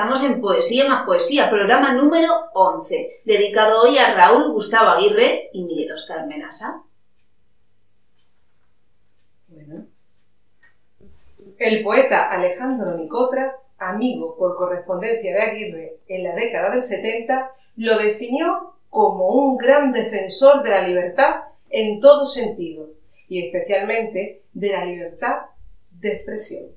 Estamos en Poesía más Poesía, programa número 11, dedicado hoy a Raúl Gustavo Aguirre y Miguel Oscar Menasa. El poeta Alejandro Nicotra, amigo por correspondencia de Aguirre en la década del 70, lo definió como un gran defensor de la libertad en todo sentido, y especialmente de la libertad de expresión.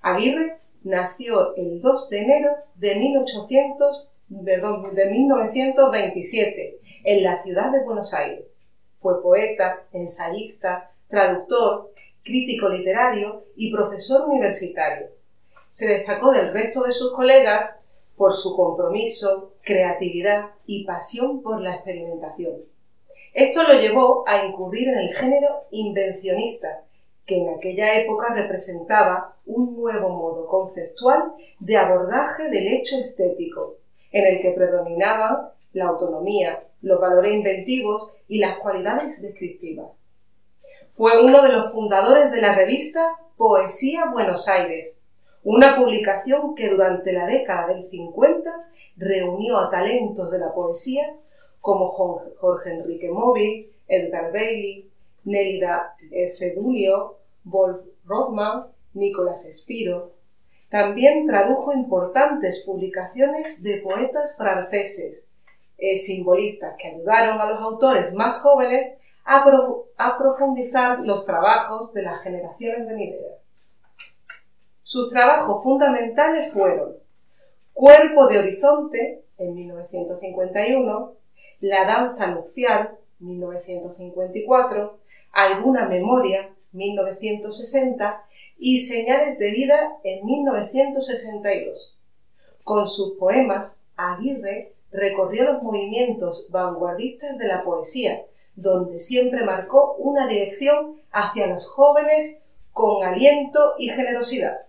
Aguirre nació el 2 de enero de, 1800, de 1927 en la ciudad de Buenos Aires. Fue poeta, ensayista, traductor, crítico literario y profesor universitario. Se destacó del resto de sus colegas por su compromiso, creatividad y pasión por la experimentación. Esto lo llevó a incurrir en el género invencionista, que en aquella época representaba un nuevo modo conceptual de abordaje del hecho estético, en el que predominaban la autonomía, los valores inventivos y las cualidades descriptivas. Fue uno de los fundadores de la revista Poesía Buenos Aires, una publicación que durante la década del 50 reunió a talentos de la poesía como Jorge Enrique Móvil, Edgar Bailey, Nélida Fedulio, Wolf Rothman, Nicolás Espiro. También tradujo importantes publicaciones de poetas franceses, eh, simbolistas que ayudaron a los autores más jóvenes a, profundizar los trabajos de las generaciones venideras. Sus trabajos fundamentales fueron Cuerpo de Horizonte, en 1951, La Danza Nupcial, 1954, Alguna Memoria, 1960, y Señales de Vida, en 1962. Con sus poemas, Aguirre recorrió los movimientos vanguardistas de la poesía, donde siempre marcó una dirección hacia los jóvenes con aliento y generosidad.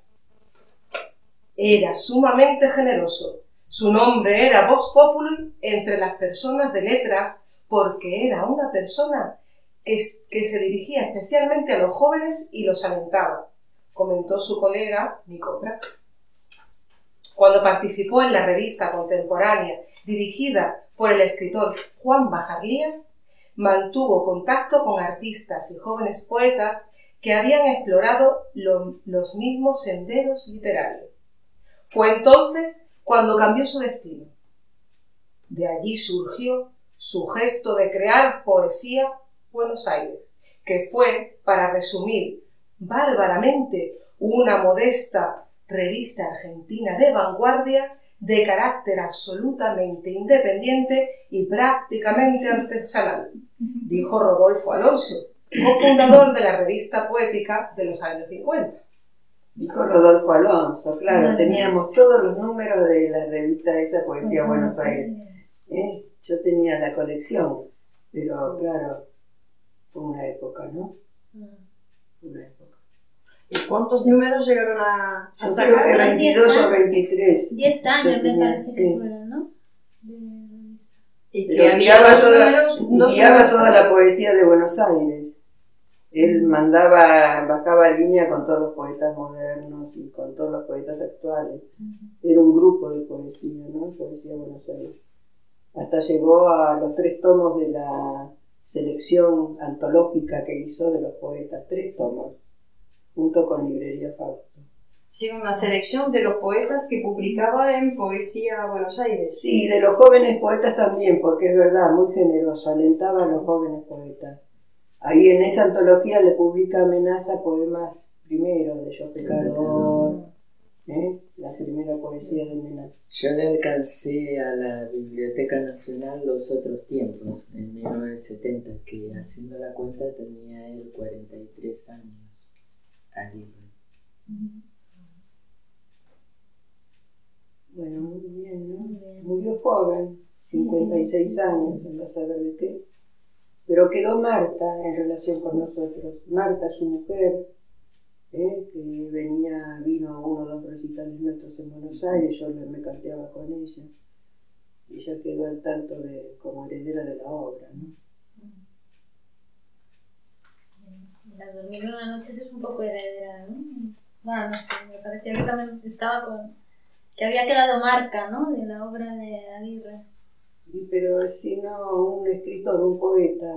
Era sumamente generoso. Su nombre era Vox Populi entre las personas de letras porque era una persona que, se dirigía especialmente a los jóvenes y los alentaba, comentó su colega Nicotra. Cuando participó en la revista contemporánea dirigida por el escritor Juan Bajarlía, mantuvo contacto con artistas y jóvenes poetas que habían explorado los mismos senderos literarios. Fue entonces cuando cambió su destino. De allí surgió su gesto de crear Poesía Buenos Aires, que fue, para resumir bárbaramente, una modesta revista argentina de vanguardia de carácter absolutamente independiente y prácticamente artesanal, dijo Rodolfo Alonso, cofundador de la revista poética de los años 50. Dijo Rodolfo Alonso, claro, teníamos todos los números de la revista de esa Poesía Buenos Aires. ¿Eh? Yo tenía la colección, pero claro, fue una época, ¿no? Una época. ¿Y cuántos números llegaron a, a Yo Creo que 22 o 23. 10 años me parece que fueron, ¿no? Y que guiaba, toda, guiaba toda la poesía de Buenos Aires. Él mandaba, bajaba línea con todos los poetas modernos y con todos los poetas actuales. Era un grupo de poesía, ¿no? Poesía Buenos Aires. Hasta llegó a los tres tomos de la selección antológica que hizo de los poetas, tres tomos junto con Librería Fausto. Sí, una selección de los poetas que publicaba en Poesía Buenos Aires. Sí, de los jóvenes poetas también, porque es verdad, muy generoso, alentaba a los jóvenes poetas. Ahí en esa antología le publica Amenaza poemas primero de Yo Pecador, ¿eh? la primera poesía de Amenaza. Yo le alcancé a la Biblioteca Nacional los otros tiempos, en 1970, que haciendo la cuenta tenía él 43 años. Bueno, muy bien, ¿no? Murió joven, 56 años, no saber de qué. Pero quedó Marta en relación con nosotros. Marta, su mujer, ¿eh? que venía, vino a uno o dos recitales nuestros en Buenos Aires, yo me canteaba con ella. Y ella quedó al tanto de, como heredera de la obra, ¿no? La dormir una noche es un poco heredera, ¿no? Bueno, no sé, me parecía que también estaba con... que había quedado marca, ¿no? De la obra de Aguirre. pero si no, un escritor, un poeta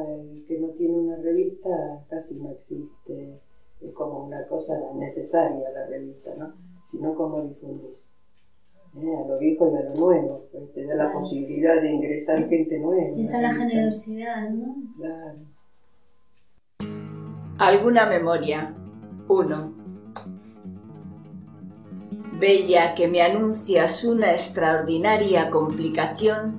que no tiene una revista casi no existe. Como una cosa necesaria la revista, ¿no? Sino como difundir. ¿Eh? A lo viejo y a lo nuevo, pues te da la posibilidad de ingresar gente nueva. Esa es la generosidad, ¿no? Claro. Alguna memoria. 1. Bella que me anuncias una extraordinaria complicación,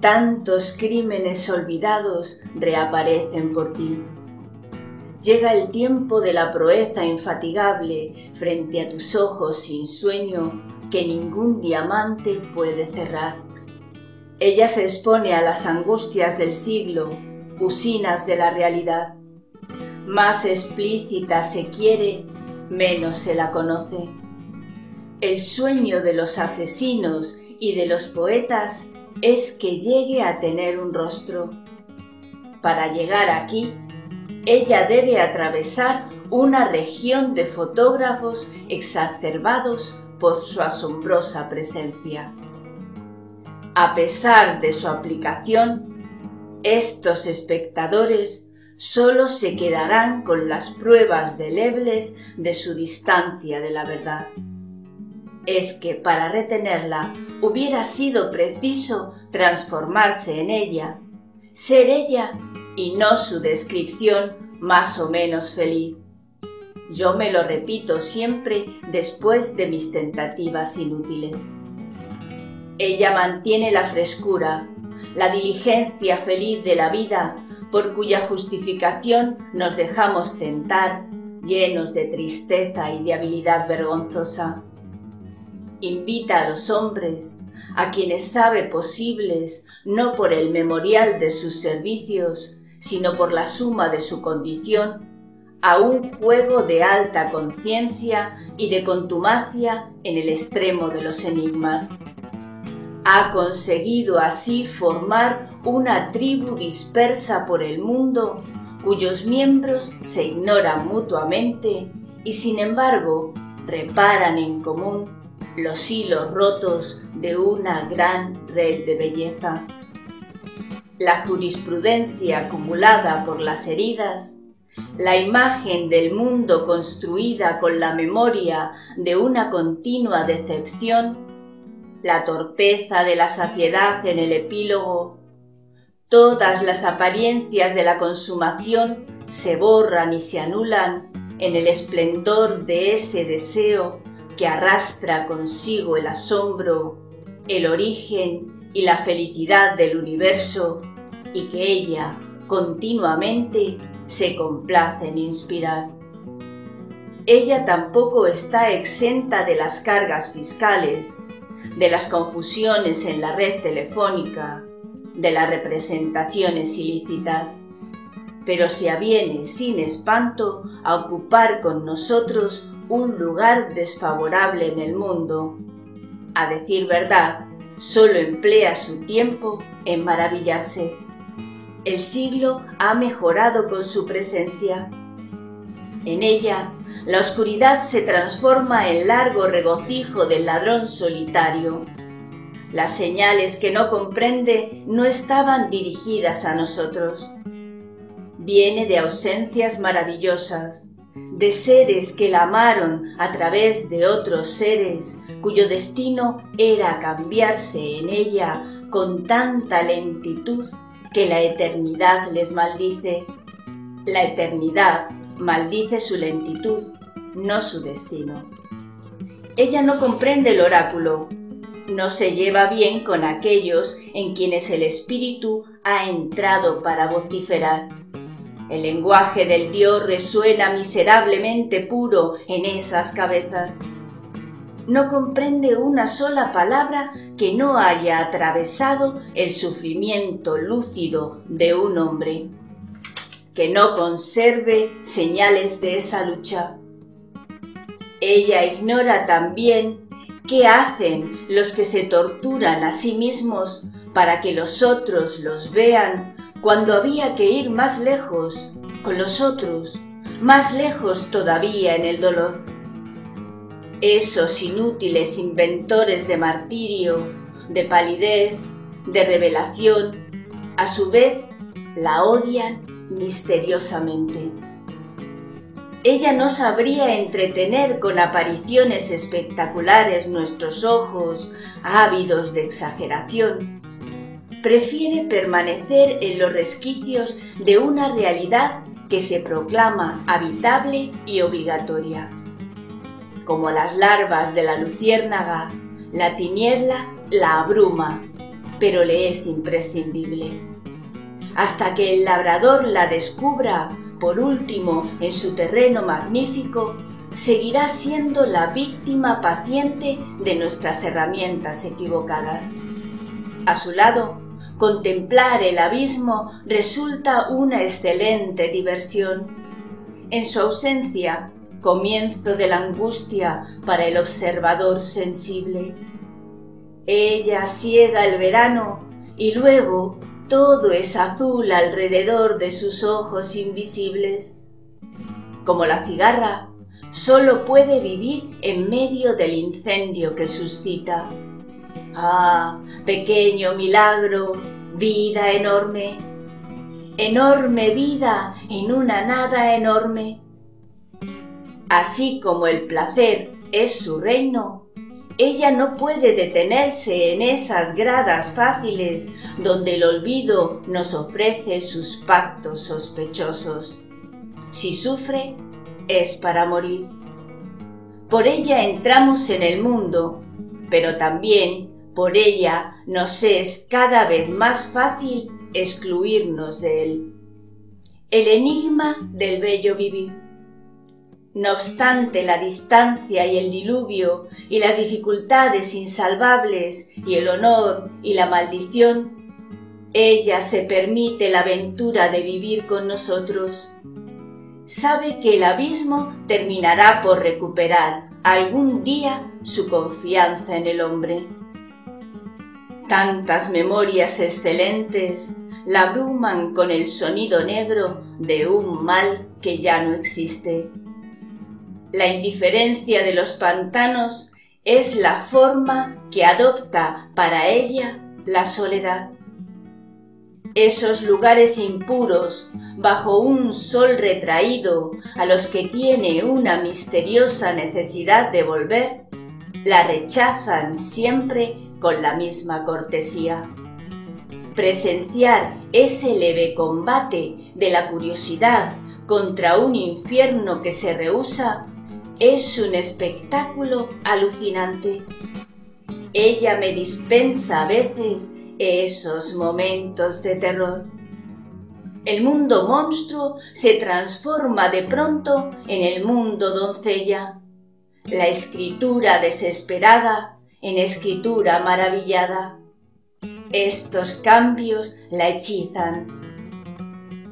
tantos crímenes olvidados reaparecen por ti. Llega el tiempo de la proeza infatigable frente a tus ojos sin sueño que ningún diamante puede cerrar. Ella se expone a las angustias del siglo, usinas de la realidad. Más explícita se quiere, menos se la conoce. El sueño de los asesinos y de los poetas es que llegue a tener un rostro. Para llegar aquí, ella debe atravesar una región de fotógrafos exacerbados por su asombrosa presencia. A pesar de su aplicación, estos espectadores solo se quedarán con las pruebas delebles de su distancia de la verdad. Es que para retenerla hubiera sido preciso transformarse en ella, ser ella y no su descripción más o menos feliz. Yo me lo repito siempre después de mis tentativas inútiles. Ella mantiene la frescura, la diligencia feliz de la vida por cuya justificación nos dejamos tentar, llenos de tristeza y de habilidad vergonzosa. Invita a los hombres, a quienes sabe posibles, no por el memorial de sus servicios, sino por la suma de su condición, a un juego de alta conciencia y de contumacia en el extremo de los enigmas. Ha conseguido así formar una tribu dispersa por el mundo cuyos miembros se ignoran mutuamente y sin embargo reparan en común los hilos rotos de una gran red de belleza. La jurisprudencia acumulada por las heridas. La imagen del mundo construida con la memoria de una continua decepción, la torpeza de la saciedad en el epílogo, todas las apariencias de la consumación se borran y se anulan en el esplendor de ese deseo que arrastra consigo el asombro, el origen y la felicidad del universo y que ella continuamente se complace en inspirar. Ella tampoco está exenta de las cargas fiscales, de las confusiones en la red telefónica, de las representaciones ilícitas, pero se aviene sin espanto a ocupar con nosotros un lugar desfavorable en el mundo. A decir verdad, solo emplea su tiempo en maravillarse el siglo ha mejorado con su presencia. En ella, la oscuridad se transforma en largo regocijo del ladrón solitario. Las señales que no comprende no estaban dirigidas a nosotros. Viene de ausencias maravillosas, de seres que la amaron a través de otros seres cuyo destino era cambiarse en ella con tanta lentitud que la eternidad les maldice. La eternidad maldice su lentitud, no su destino. Ella no comprende el oráculo, no se lleva bien con aquellos en quienes el espíritu ha entrado para vociferar. El lenguaje del Dios resuena miserablemente puro en esas cabezas no comprende una sola palabra que no haya atravesado el sufrimiento lúcido de un hombre, que no conserve señales de esa lucha. Ella ignora también qué hacen los que se torturan a sí mismos para que los otros los vean cuando había que ir más lejos con los otros, más lejos todavía en el dolor esos inútiles inventores de martirio, de palidez, de revelación, a su vez la odian misteriosamente. Ella no sabría entretener con apariciones espectaculares nuestros ojos, ávidos de exageración. Prefiere permanecer en los resquicios de una realidad que se proclama habitable y obligatoria. Como las larvas de la luciérnaga, la tiniebla la abruma, pero le es imprescindible. Hasta que el labrador la descubra, por último, en su terreno magnífico, seguirá siendo la víctima paciente de nuestras herramientas equivocadas. A su lado, contemplar el abismo resulta una excelente diversión. En su ausencia, comienzo de la angustia para el observador sensible. Ella ciega el verano y luego todo es azul alrededor de sus ojos invisibles. Como la cigarra, solo puede vivir en medio del incendio que suscita. Ah, pequeño milagro, vida enorme, enorme vida en una nada enorme. Así como el placer es su reino, ella no puede detenerse en esas gradas fáciles donde el olvido nos ofrece sus pactos sospechosos. Si sufre, es para morir. Por ella entramos en el mundo, pero también por ella nos es cada vez más fácil excluirnos de él. El enigma del bello vivir. No obstante la distancia y el diluvio y las dificultades insalvables y el honor y la maldición, ella se permite la aventura de vivir con nosotros. Sabe que el abismo terminará por recuperar algún día su confianza en el hombre. Tantas memorias excelentes la abruman con el sonido negro de un mal que ya no existe la indiferencia de los pantanos es la forma que adopta para ella la soledad. Esos lugares impuros, bajo un sol retraído, a los que tiene una misteriosa necesidad de volver, la rechazan siempre con la misma cortesía. Presenciar ese leve combate de la curiosidad contra un infierno que se rehúsa es un espectáculo alucinante. Ella me dispensa a veces esos momentos de terror. El mundo monstruo se transforma de pronto en el mundo doncella. La escritura desesperada en escritura maravillada. Estos cambios la hechizan.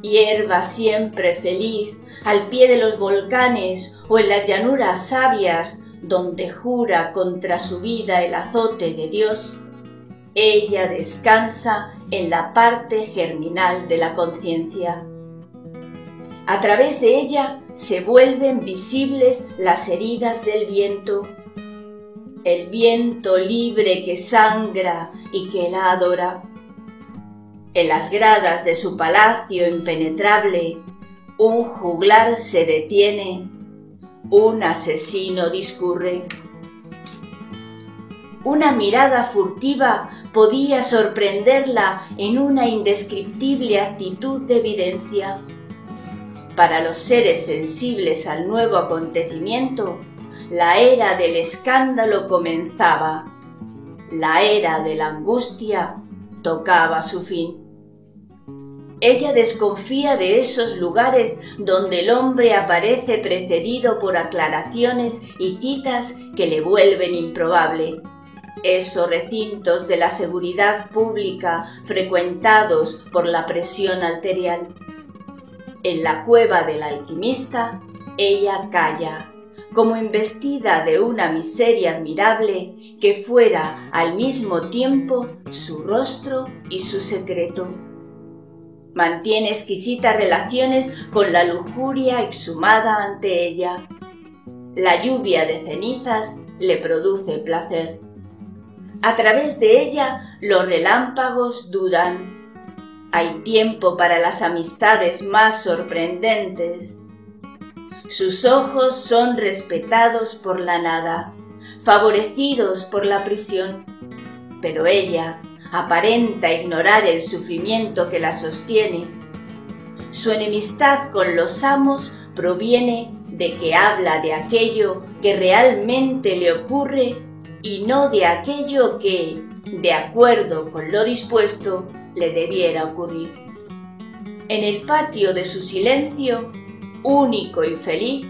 Hierba siempre feliz al pie de los volcanes o en las llanuras sabias donde jura contra su vida el azote de Dios, ella descansa en la parte germinal de la conciencia. A través de ella se vuelven visibles las heridas del viento, el viento libre que sangra y que la adora. En las gradas de su palacio impenetrable un juglar se detiene, un asesino discurre. Una mirada furtiva podía sorprenderla en una indescriptible actitud de evidencia. Para los seres sensibles al nuevo acontecimiento, la era del escándalo comenzaba. La era de la angustia tocaba su fin. Ella desconfía de esos lugares donde el hombre aparece precedido por aclaraciones y citas que le vuelven improbable. Esos recintos de la seguridad pública frecuentados por la presión arterial. En la cueva del alquimista, ella calla, como investida de una miseria admirable que fuera al mismo tiempo su rostro y su secreto. Mantiene exquisitas relaciones con la lujuria exhumada ante ella. La lluvia de cenizas le produce placer. A través de ella los relámpagos dudan. Hay tiempo para las amistades más sorprendentes. Sus ojos son respetados por la nada, favorecidos por la prisión. Pero ella aparenta ignorar el sufrimiento que la sostiene. Su enemistad con los amos proviene de que habla de aquello que realmente le ocurre y no de aquello que, de acuerdo con lo dispuesto, le debiera ocurrir. En el patio de su silencio, único y feliz,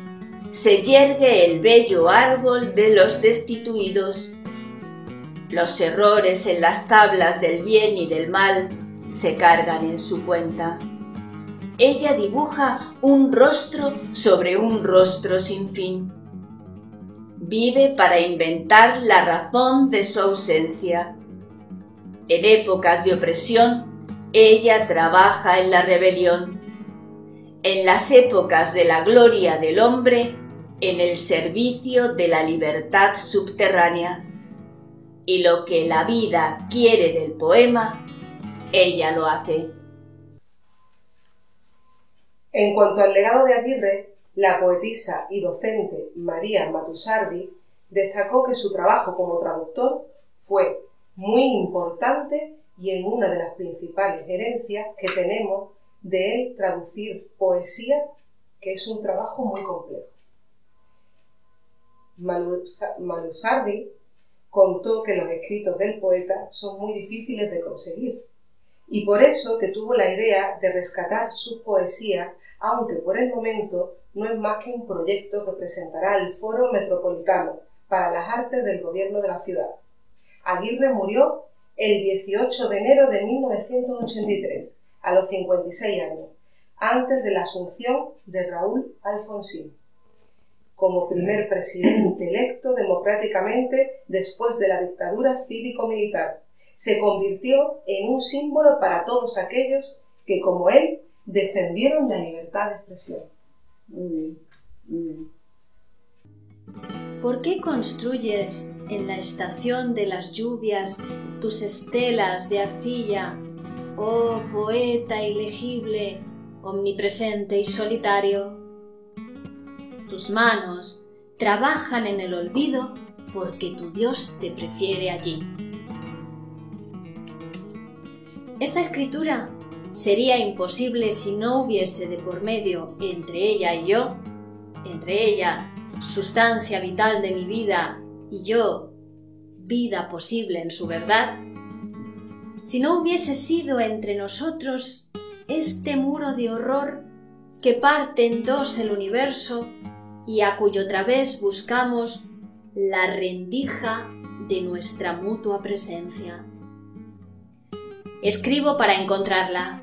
se yergue el bello árbol de los destituidos. Los errores en las tablas del bien y del mal se cargan en su cuenta ella dibuja un rostro sobre un rostro sin fin. Vive para inventar la razón de su ausencia. En épocas de opresión, ella trabaja en la rebelión. En las épocas de la gloria del hombre, en el servicio de la libertad subterránea. Y lo que la vida quiere del poema, ella lo hace. En cuanto al legado de Aguirre, la poetisa y docente María Matusardi destacó que su trabajo como traductor fue muy importante y en una de las principales herencias que tenemos de él traducir poesía, que es un trabajo muy complejo. Malusardi contó que los escritos del poeta son muy difíciles de conseguir y por eso que tuvo la idea de rescatar sus poesías aunque por el momento no es más que un proyecto que presentará el Foro Metropolitano para las Artes del Gobierno de la ciudad. Aguirre murió el 18 de enero de 1983, a los 56 años, antes de la asunción de Raúl Alfonsín, como primer presidente electo democráticamente después de la dictadura cívico-militar. Se convirtió en un símbolo para todos aquellos que, como él, defendieron la libertad de expresión. ¿Por qué construyes en la estación de las lluvias tus estelas de arcilla, oh poeta ilegible, omnipresente y solitario? Tus manos trabajan en el olvido porque tu Dios te prefiere allí. Esta escritura sería imposible si no hubiese de por medio entre ella y yo, entre ella, sustancia vital de mi vida, y yo, vida posible en su verdad, si no hubiese sido entre nosotros este muro de horror que parte en dos el universo y a cuyo través buscamos la rendija de nuestra mutua presencia. Escribo para encontrarla.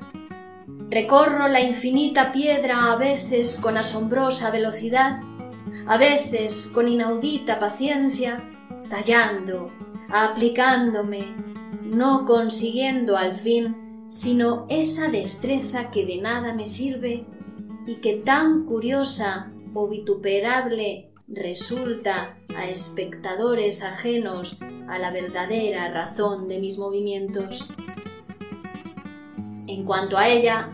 Recorro la infinita piedra a veces con asombrosa velocidad, a veces con inaudita paciencia, tallando, aplicándome, no consiguiendo al fin sino esa destreza que de nada me sirve y que tan curiosa o vituperable resulta a espectadores ajenos a la verdadera razón de mis movimientos. En cuanto a ella,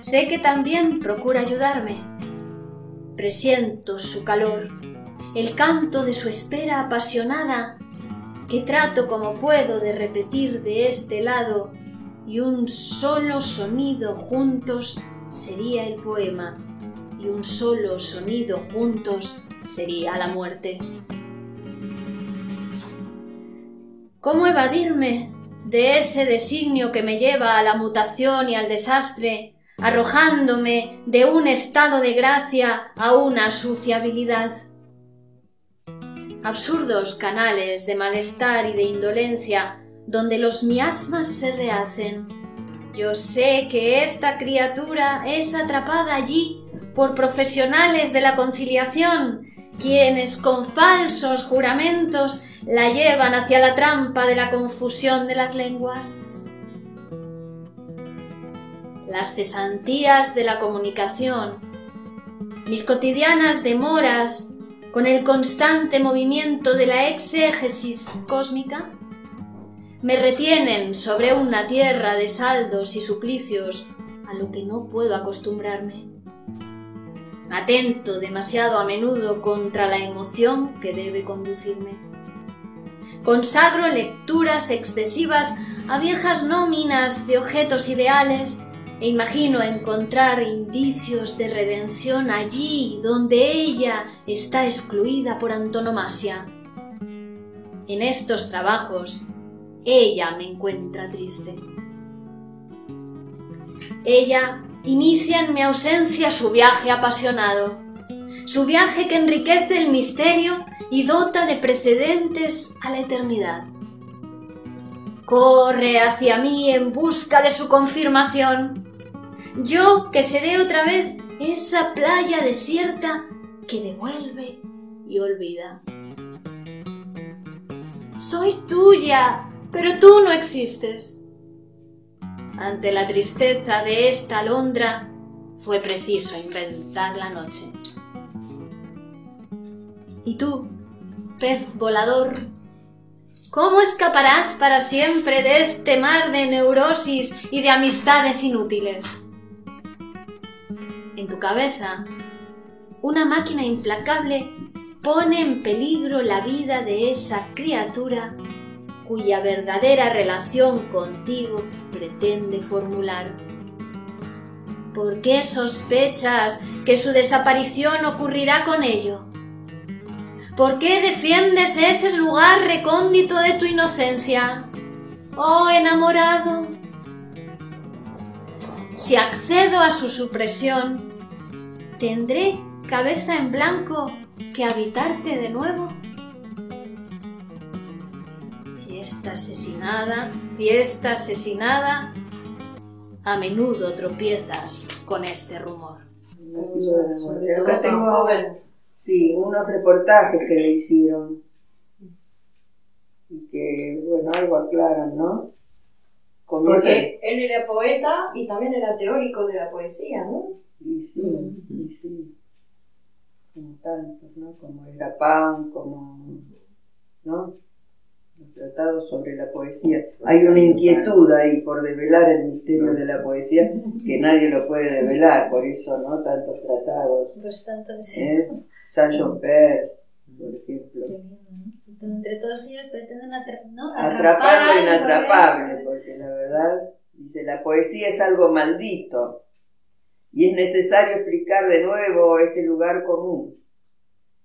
sé que también procura ayudarme. Presiento su calor, el canto de su espera apasionada, que trato como puedo de repetir de este lado, y un solo sonido juntos sería el poema, y un solo sonido juntos sería la muerte. ¿Cómo evadirme de ese designio que me lleva a la mutación y al desastre, arrojándome de un estado de gracia a una suciabilidad. Absurdos canales de malestar y de indolencia donde los miasmas se rehacen. Yo sé que esta criatura es atrapada allí por profesionales de la conciliación, quienes con falsos juramentos la llevan hacia la trampa de la confusión de las lenguas. Las cesantías de la comunicación, mis cotidianas demoras con el constante movimiento de la exégesis cósmica, me retienen sobre una tierra de saldos y suplicios a lo que no puedo acostumbrarme. Atento demasiado a menudo contra la emoción que debe conducirme. Consagro lecturas excesivas a viejas nóminas de objetos ideales e imagino encontrar indicios de redención allí donde ella está excluida por antonomasia. En estos trabajos ella me encuentra triste. Ella inicia en mi ausencia su viaje apasionado, su viaje que enriquece el misterio y dota de precedentes a la eternidad. Corre hacia mí en busca de su confirmación. Yo que seré otra vez esa playa desierta que devuelve y olvida. Soy tuya, pero tú no existes. Ante la tristeza de esta alondra, fue preciso inventar la noche. ¿Y tú, pez volador, cómo escaparás para siempre de este mar de neurosis y de amistades inútiles? En tu cabeza, una máquina implacable pone en peligro la vida de esa criatura cuya verdadera relación contigo pretende formular. ¿Por qué sospechas que su desaparición ocurrirá con ello? ¿Por qué defiendes ese lugar recóndito de tu inocencia? Oh enamorado. Si accedo a su supresión, ¿tendré cabeza en blanco que habitarte de nuevo? fiesta asesinada, fiesta asesinada, a menudo tropiezas con este rumor. Acá tengo sí, unos reportajes que le hicieron y que, bueno, algo aclaran, ¿no? Porque él era poeta y también era teórico de la poesía, ¿no? Y sí, y sí. Como tantos, ¿no? Como era Pan, como, ¿no? tratados sobre la poesía. Hay una inquietud ahí por develar el misterio de la poesía que nadie lo puede develar, por eso, ¿no? Tantos tratados. Los tantos. ¿Eh? Sancho Pérez, por ejemplo. Entre todos ellos pretenden ¿no? atrapar lo inatrapable, porque la verdad, dice, la poesía es algo maldito y es necesario explicar de nuevo este lugar común.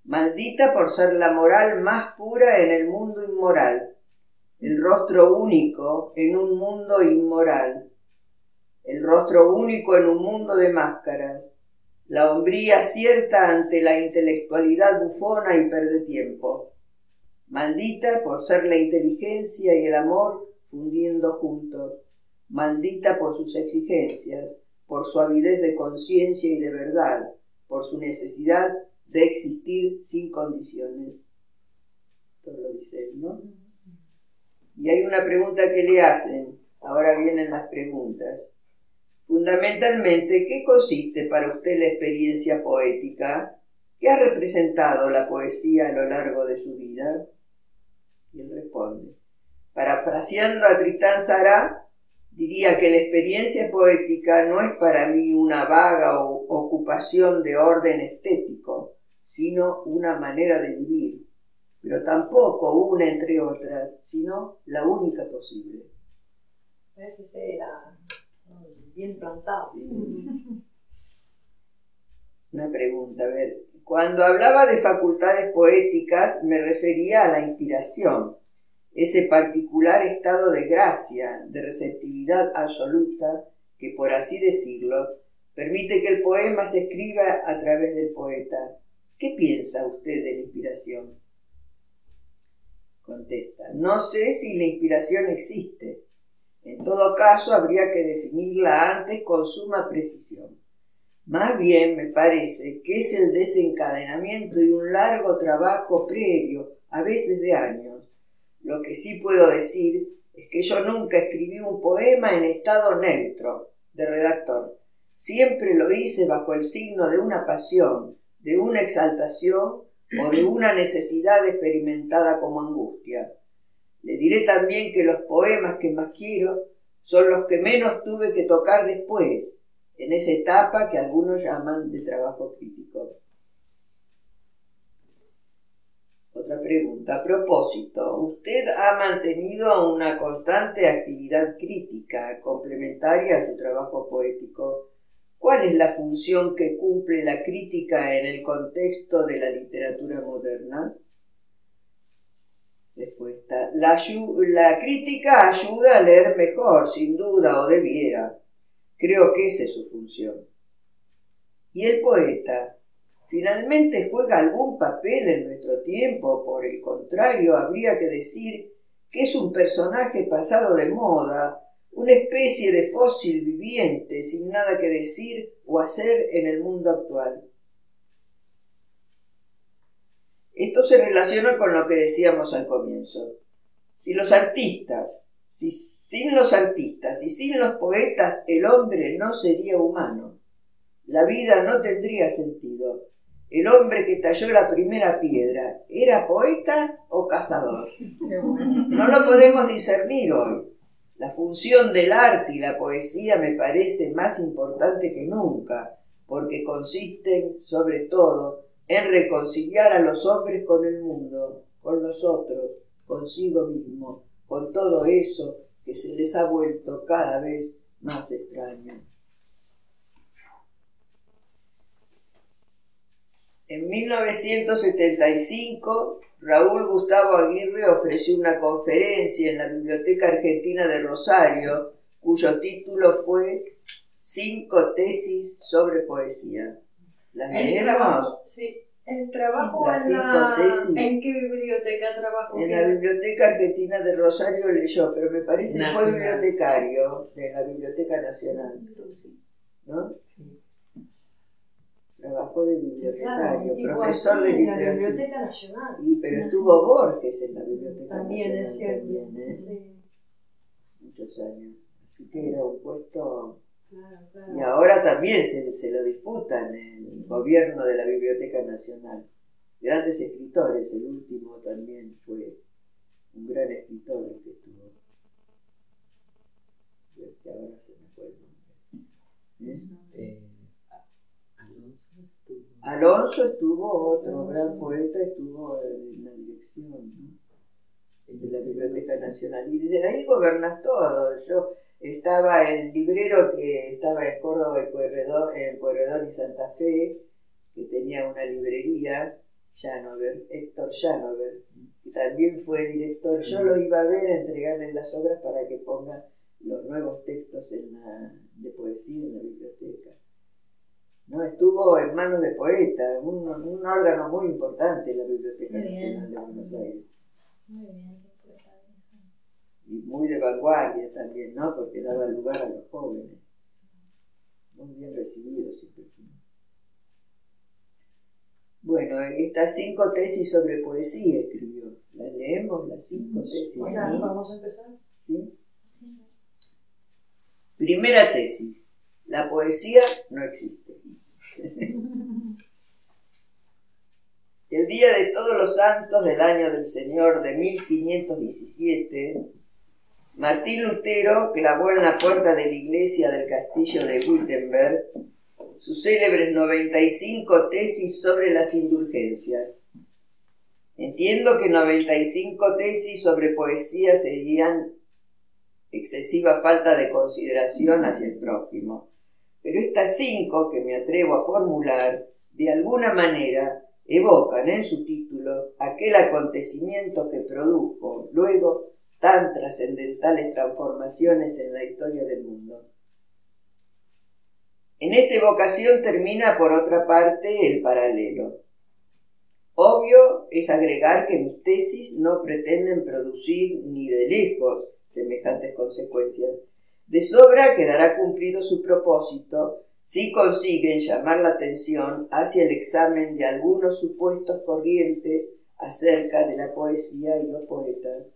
Maldita por ser la moral más pura en el mundo inmoral, el rostro único en un mundo inmoral, el rostro único en un mundo de máscaras, la hombría cierta ante la intelectualidad bufona y perde tiempo, maldita por ser la inteligencia y el amor fundiendo juntos, maldita por sus exigencias, por su avidez de conciencia y de verdad, por su necesidad de existir sin condiciones. Todo lo dice él, ¿no? Y hay una pregunta que le hacen, ahora vienen las preguntas. Fundamentalmente, ¿qué consiste para usted la experiencia poética? ¿Qué ha representado la poesía a lo largo de su vida? Y él responde, parafraseando a Tristán Sará, diría que la experiencia poética no es para mí una vaga ocupación de orden estético, sino una manera de vivir, pero tampoco una entre otras, sino la única posible. Ese era bien plantado. Una pregunta, a ver, cuando hablaba de facultades poéticas me refería a la inspiración, ese particular estado de gracia, de receptividad absoluta que, por así decirlo, permite que el poema se escriba a través del poeta ¿Qué piensa usted de la inspiración? Contesta, no sé si la inspiración existe. En todo caso, habría que definirla antes con suma precisión. Más bien me parece que es el desencadenamiento de un largo trabajo previo, a veces de años. Lo que sí puedo decir es que yo nunca escribí un poema en estado neutro de redactor. Siempre lo hice bajo el signo de una pasión, de una exaltación o de una necesidad experimentada como angustia. Le diré también que los poemas que más quiero son los que menos tuve que tocar después, en esa etapa que algunos llaman de trabajo crítico. Otra pregunta. A propósito, usted ha mantenido una constante actividad crítica complementaria a su trabajo poético. ¿Cuál es la función que cumple la crítica en el contexto de la literatura moderna? Respuesta. La, la crítica ayuda a leer mejor, sin duda, o debiera. Creo que esa es su función. ¿Y el poeta? ¿Finalmente juega algún papel en nuestro tiempo? Por el contrario, habría que decir que es un personaje pasado de moda, una especie de fósil viviente sin nada que decir o hacer en el mundo actual. Esto se relaciona con lo que decíamos al comienzo. Si los artistas, si sin los artistas y sin los poetas el hombre no sería humano, la vida no tendría sentido. El hombre que talló la primera piedra, ¿era poeta o cazador? No lo podemos discernir hoy. La función del arte y la poesía me parece más importante que nunca, porque consisten, sobre todo, en reconciliar a los hombres con el mundo, con los otros, consigo mismo, con todo eso que se les ha vuelto cada vez más extraño. En 1975, Raúl Gustavo Aguirre ofreció una conferencia en la Biblioteca Argentina de Rosario, cuyo título fue Cinco tesis sobre poesía. ¿Las leemos? Sí. ¿El trabajo en, la... ¿En qué biblioteca trabajó? En la Biblioteca Argentina de Rosario leyó, pero me parece que fue bibliotecario de la Biblioteca Nacional. ¿No? Sí. Trabajó de bibliotecario, profesor de literatura. En la Biblioteca Nacional. Y, pero estuvo Borges en la Biblioteca también Nacional. Es cierto, también, ¿eh? sí. Muchos años. Así que era un puesto y ahora también se, se, lo disputan en el gobierno de la Biblioteca Nacional. Grandes escritores, el último también fue un gran escritor el que estuvo. Que ahora se me fue el nombre. ¿Eh? Alonso estuvo, otro gran poeta, estuvo en la dirección ¿no? de la Biblioteca Nacional. Y desde ahí gobernas todo. Yo estaba el librero que estaba en Córdoba, en Pueyrredón, en y Santa Fe, que tenía una librería, Héctor Llanover, que también fue director. Yo lo iba a ver a entregarle las obras para que ponga los nuevos textos en la, de poesía en la biblioteca. ¿No? Estuvo en manos de poetas, un, un órgano muy importante en la Biblioteca Nacional de Buenos Aires. Muy bien y muy de vanguardia también, ¿no? Porque daba lugar a los jóvenes. Muy bien recibido siempre. Bueno, estas cinco tesis sobre poesía escribió. ¿Las leemos, las cinco tesis? Bueno, vamos a empezar. ¿Sí? Primera tesis. La poesía no existe. El día de todos los santos del año del Señor de 1517, Martín Lutero clavó en la puerta de la iglesia del castillo de Wittenberg sus célebres 95 tesis sobre las indulgencias. Entiendo que 95 tesis sobre poesía serían excesiva falta de consideración hacia el prójimo, pero estas cinco que me atrevo a formular, de alguna manera, evocan en su título aquel acontecimiento que produjo luego tan trascendentales transformaciones en la historia del mundo. En esta evocación termina por otra parte el paralelo. Obvio es agregar que mis tesis no pretenden producir ni de lejos semejantes consecuencias. De sobra quedará cumplido su propósito si consiguen llamar la atención hacia el examen de algunos supuestos corrientes acerca de la poesía y los poetas.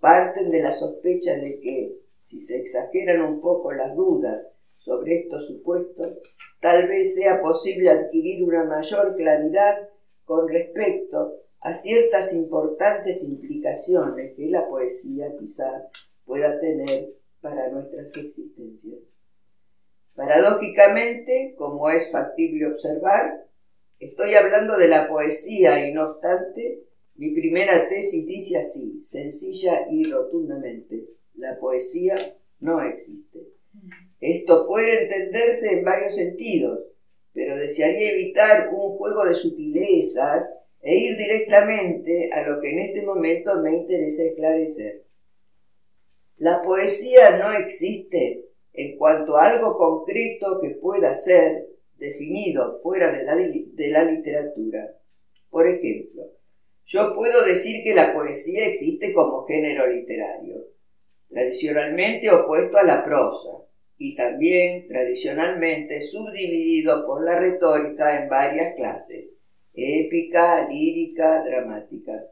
Parten de la sospecha de que, si se exageran un poco las dudas sobre estos supuestos, tal vez sea posible adquirir una mayor claridad con respecto a ciertas importantes implicaciones que la poesía quizá pueda tener para nuestras existencias. Paradójicamente, como es factible observar, estoy hablando de la poesía y no obstante, mi primera tesis dice así, sencilla y rotundamente, la poesía no existe. Esto puede entenderse en varios sentidos, pero desearía evitar un juego de sutilezas e ir directamente a lo que en este momento me interesa esclarecer. La poesía no existe en cuanto a algo concreto que pueda ser definido fuera de la, de la literatura. Por ejemplo, yo puedo decir que la poesía existe como género literario, tradicionalmente opuesto a la prosa, y también tradicionalmente subdividido por la retórica en varias clases, épica, lírica, dramática.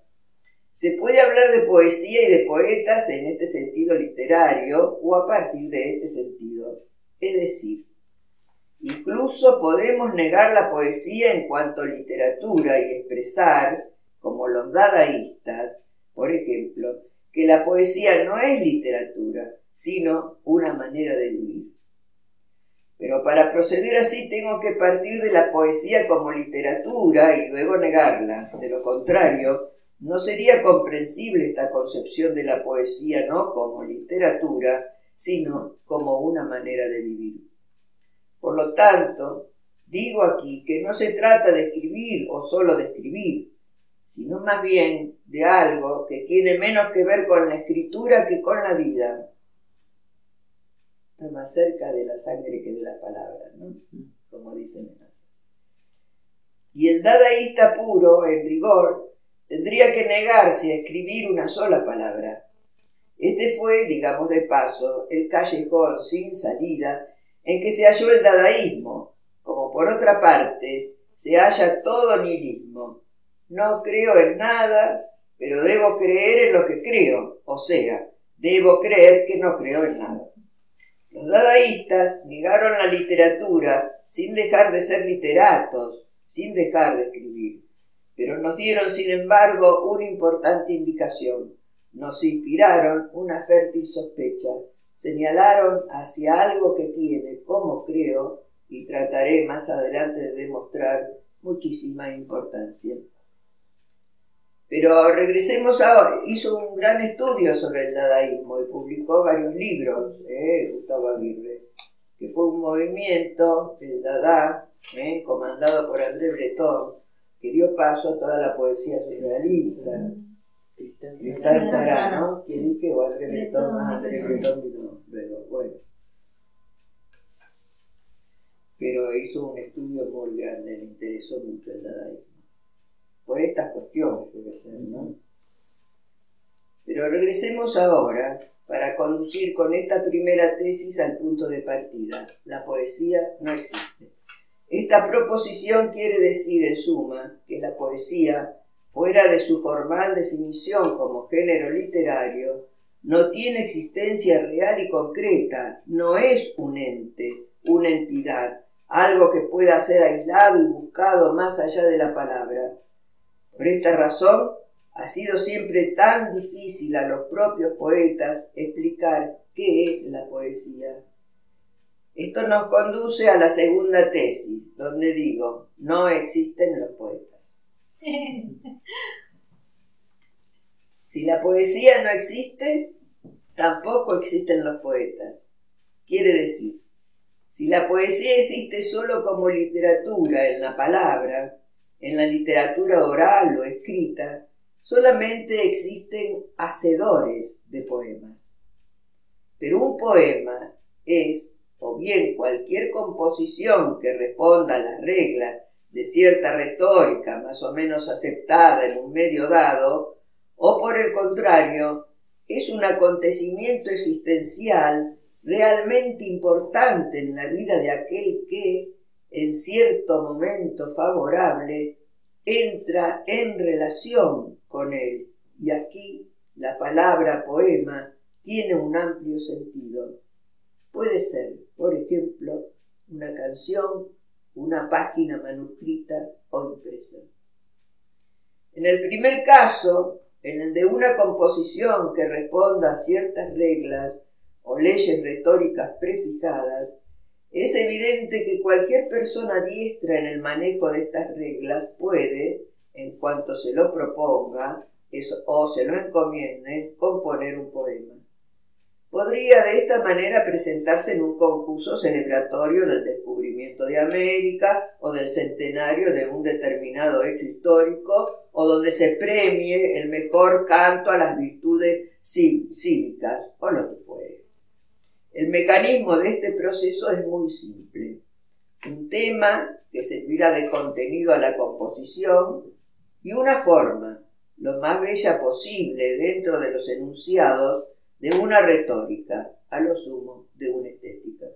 Se puede hablar de poesía y de poetas en este sentido literario o a partir de este sentido. Es decir, incluso podemos negar la poesía en cuanto a literatura y expresar, como los dadaístas, por ejemplo, que la poesía no es literatura, sino una manera de vivir. Pero para proceder así tengo que partir de la poesía como literatura y luego negarla. De lo contrario, no sería comprensible esta concepción de la poesía no como literatura, sino como una manera de vivir. Por lo tanto, digo aquí que no se trata de escribir o solo de escribir, sino más bien de algo que tiene menos que ver con la escritura que con la vida, está más cerca de la sangre que de la palabra, ¿no? Como dicen en Y el dadaísta puro, en rigor, tendría que negarse a escribir una sola palabra. Este fue, digamos de paso, el callejón sin salida en que se halló el dadaísmo, como por otra parte se halla todo nihilismo. No creo en nada, pero debo creer en lo que creo, o sea, debo creer que no creo en nada. Los dadaístas negaron la literatura sin dejar de ser literatos, sin dejar de escribir, pero nos dieron, sin embargo, una importante indicación. Nos inspiraron una fértil sospecha, señalaron hacia algo que tiene, como creo, y trataré más adelante de demostrar, muchísima importancia. Pero regresemos a... Hizo un gran estudio sobre el dadaísmo y publicó varios libros, eh, Gustavo Aguirre, que fue un movimiento, el Dada, eh, comandado por André Breton, que dio paso a toda la poesía surrealista. Tristán Sarano, que dije, o André Breton, más vino luego, bueno. Pero hizo un estudio muy grande, le interesó mucho el dadaísmo por estas cuestiones debe ser, ¿no? Pero regresemos ahora para conducir con esta primera tesis al punto de partida. La poesía no existe. Esta proposición quiere decir, en suma, que la poesía, fuera de su formal definición como género literario, no tiene existencia real y concreta, no es un ente, una entidad, algo que pueda ser aislado y buscado más allá de la palabra, por esta razón, ha sido siempre tan difícil a los propios poetas explicar qué es la poesía. Esto nos conduce a la segunda tesis, donde digo, no existen los poetas. Si la poesía no existe, tampoco existen los poetas. Quiere decir, si la poesía existe solo como literatura en la palabra, en la literatura oral o escrita, solamente existen hacedores de poemas. Pero un poema es o bien cualquier composición que responda a las reglas de cierta retórica más o menos aceptada en un medio dado, o por el contrario, es un acontecimiento existencial realmente importante en la vida de aquel que, en cierto momento favorable, entra en relación con él. Y aquí la palabra poema tiene un amplio sentido. Puede ser, por ejemplo, una canción, una página manuscrita o impresa. En el primer caso, en el de una composición que responda a ciertas reglas o leyes retóricas prefijadas, es evidente que cualquier persona diestra en el manejo de estas reglas puede, en cuanto se lo proponga o se lo encomiende, componer un poema. Podría de esta manera presentarse en un concurso celebratorio del descubrimiento de América o del centenario de un determinado hecho histórico o donde se premie el mejor canto a las virtudes cívicas o lo que fuere. El mecanismo de este proceso es muy simple. Un tema que servirá de contenido a la composición y una forma, lo más bella posible dentro de los enunciados, de una retórica, a lo sumo de una estética.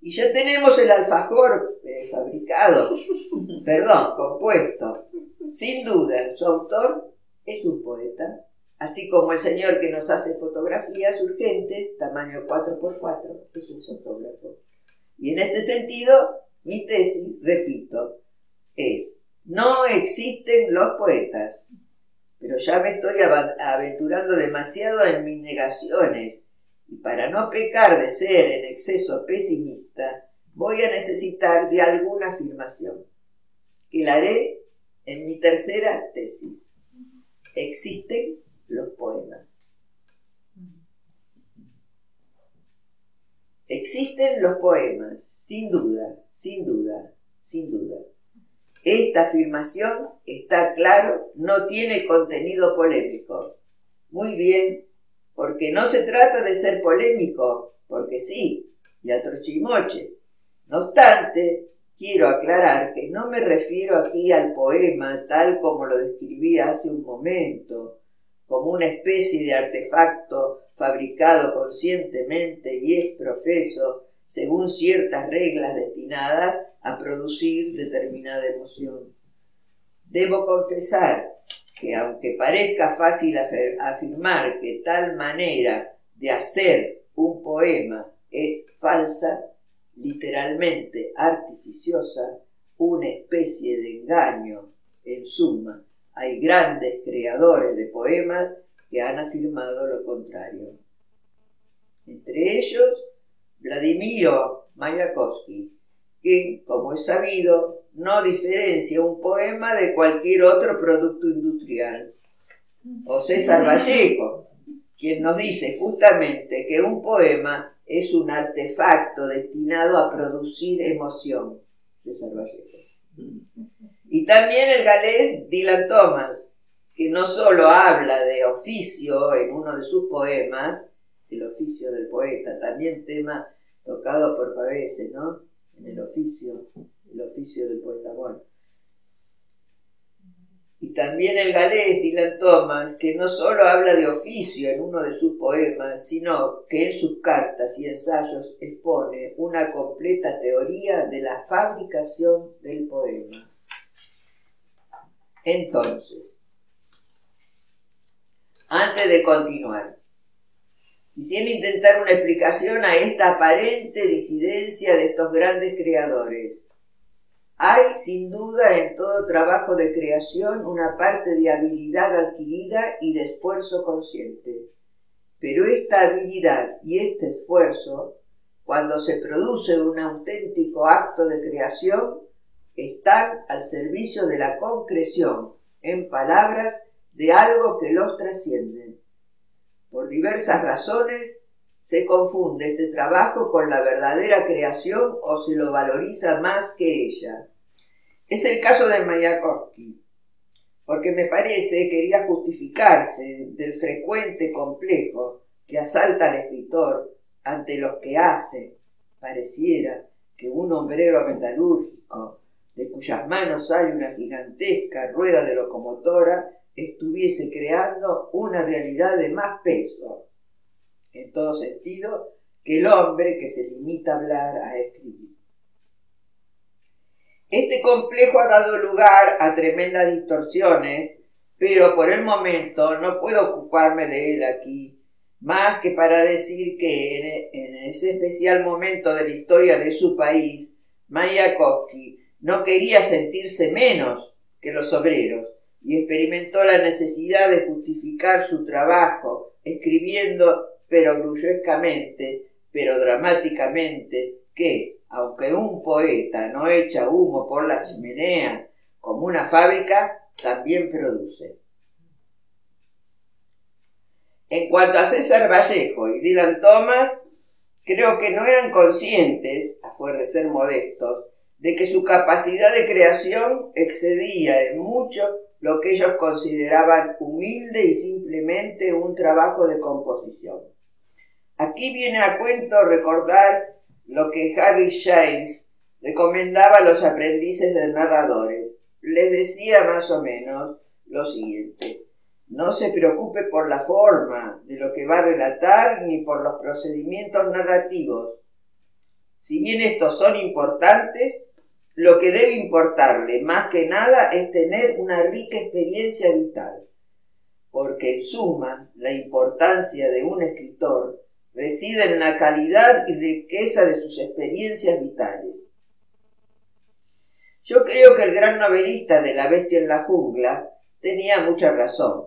Y ya tenemos el alfajor eh, fabricado, perdón, compuesto. Sin duda, su autor es un poeta, así como el señor que nos hace fotografías urgentes, tamaño 4x4, es un fotógrafo. Y en este sentido, mi tesis, repito, es, no existen los poetas, pero ya me estoy aventurando demasiado en mis negaciones y para no pecar de ser en exceso pesimista, voy a necesitar de alguna afirmación, que la haré en mi tercera tesis. Existen los poemas. Existen los poemas, sin duda, sin duda, sin duda. Esta afirmación, está claro, no tiene contenido polémico. Muy bien, porque no se trata de ser polémico, porque sí, y a trochimoche. No obstante, quiero aclarar que no me refiero aquí al poema tal como lo describí hace un momento, como una especie de artefacto fabricado conscientemente y es profeso según ciertas reglas destinadas a producir determinada emoción. Debo confesar que aunque parezca fácil afirmar que tal manera de hacer un poema es falsa, literalmente artificiosa, una especie de engaño, en suma, hay grandes creadores de poemas que han afirmado lo contrario. Entre ellos, Vladimiro Mayakovsky, que, como es sabido, no diferencia un poema de cualquier otro producto industrial. O César Vallejo, quien nos dice justamente que un poema es un artefacto destinado a producir emoción. César Vallejo. Y también el galés Dylan Thomas, que no solo habla de oficio en uno de sus poemas, el oficio del poeta, también tema tocado por Pavese, ¿no? En el oficio, el oficio del poeta. Bueno. Y también el galés Dylan Thomas, que no solo habla de oficio en uno de sus poemas, sino que en sus cartas y ensayos expone una completa teoría de la fabricación del poema. Entonces, antes de continuar, quisiera intentar una explicación a esta aparente disidencia de estos grandes creadores. Hay sin duda en todo trabajo de creación una parte de habilidad adquirida y de esfuerzo consciente. Pero esta habilidad y este esfuerzo, cuando se produce un auténtico acto de creación, están al servicio de la concreción, en palabras, de algo que los trasciende. Por diversas razones se confunde este trabajo con la verdadera creación o se lo valoriza más que ella. Es el caso de Mayakovsky, porque me parece quería justificarse del frecuente complejo que asalta al escritor ante los que hace, pareciera, que un hombrero metalúrgico, de cuyas manos sale una gigantesca rueda de locomotora, estuviese creando una realidad de más peso, en todo sentido, que el hombre que se limita a hablar, a escribir. Este complejo ha dado lugar a tremendas distorsiones, pero por el momento no puedo ocuparme de él aquí, más que para decir que en, ese especial momento de la historia de su país, Mayakovsky no quería sentirse menos que los obreros, y experimentó la necesidad de justificar su trabajo, escribiendo pero grulluescamente, pero dramáticamente, que, aunque un poeta no echa humo por la chimenea como una fábrica, también produce. En cuanto a César Vallejo y Dylan Thomas, creo que no eran conscientes, a fuer de ser modestos, de que su capacidad de creación excedía en mucho lo que ellos consideraban humilde y simplemente un trabajo de composición. Aquí viene a cuento recordar lo que Harry James recomendaba a los aprendices de narradores. Les decía más o menos lo siguiente. No se preocupe por la forma de lo que va a relatar ni por los procedimientos narrativos. Si bien estos son importantes, lo que debe importarle más que nada es tener una rica experiencia vital, porque en suma la importancia de un escritor reside en la calidad y riqueza de sus experiencias vitales. Yo creo que el gran novelista de La bestia en la jungla tenía mucha razón.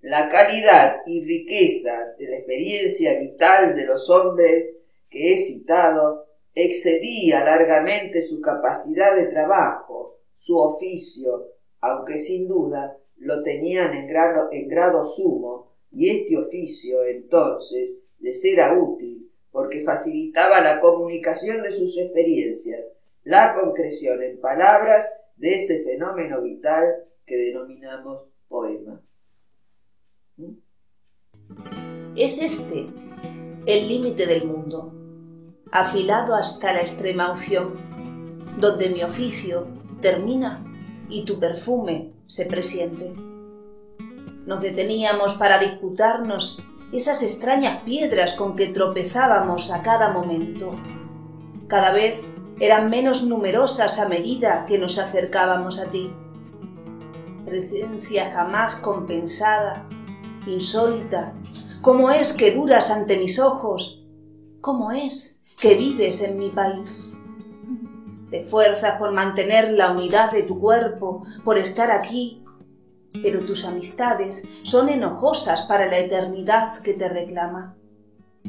La calidad y riqueza de la experiencia vital de los hombres que he citado excedía largamente su capacidad de trabajo, su oficio, aunque sin duda lo tenían en grado, en grado sumo, y este oficio entonces les era útil porque facilitaba la comunicación de sus experiencias, la concreción en palabras de ese fenómeno vital que denominamos poema. ¿Mm? Es este el límite del mundo afilado hasta la extrema unción, donde mi oficio termina y tu perfume se presiente. Nos deteníamos para disputarnos esas extrañas piedras con que tropezábamos a cada momento. Cada vez eran menos numerosas a medida que nos acercábamos a ti. Presencia jamás compensada, insólita, ¿cómo es que duras ante mis ojos? ¿Cómo es que vives en mi país. Te fuerzas por mantener la unidad de tu cuerpo, por estar aquí, pero tus amistades son enojosas para la eternidad que te reclama.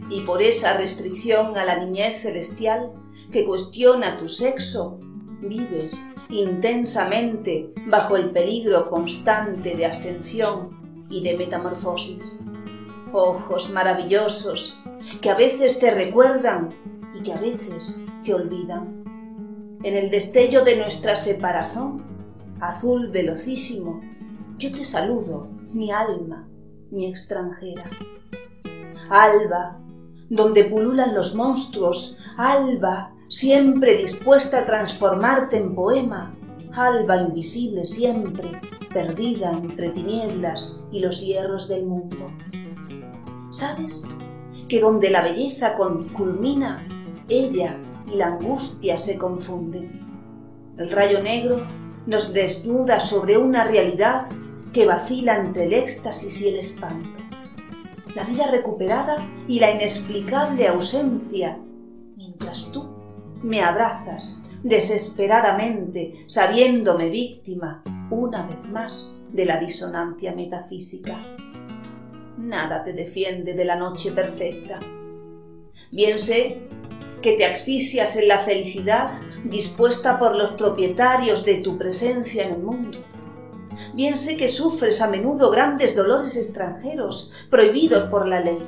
Y por esa restricción a la niñez celestial que cuestiona tu sexo, vives intensamente bajo el peligro constante de ascensión y de metamorfosis. Ojos maravillosos que a veces te recuerdan que a veces te olvidan. En el destello de nuestra separación, azul velocísimo, yo te saludo, mi alma, mi extranjera. Alba, donde pululan los monstruos, alba, siempre dispuesta a transformarte en poema, alba invisible siempre, perdida entre tinieblas y los hierros del mundo. ¿Sabes que donde la belleza culmina, ella y la angustia se confunden. El rayo negro nos desnuda sobre una realidad que vacila entre el éxtasis y el espanto. La vida recuperada y la inexplicable ausencia, mientras tú me abrazas desesperadamente, sabiéndome víctima, una vez más, de la disonancia metafísica. Nada te defiende de la noche perfecta. Bien sé que te asfixias en la felicidad dispuesta por los propietarios de tu presencia en el mundo. Bien sé que sufres a menudo grandes dolores extranjeros, prohibidos por la ley.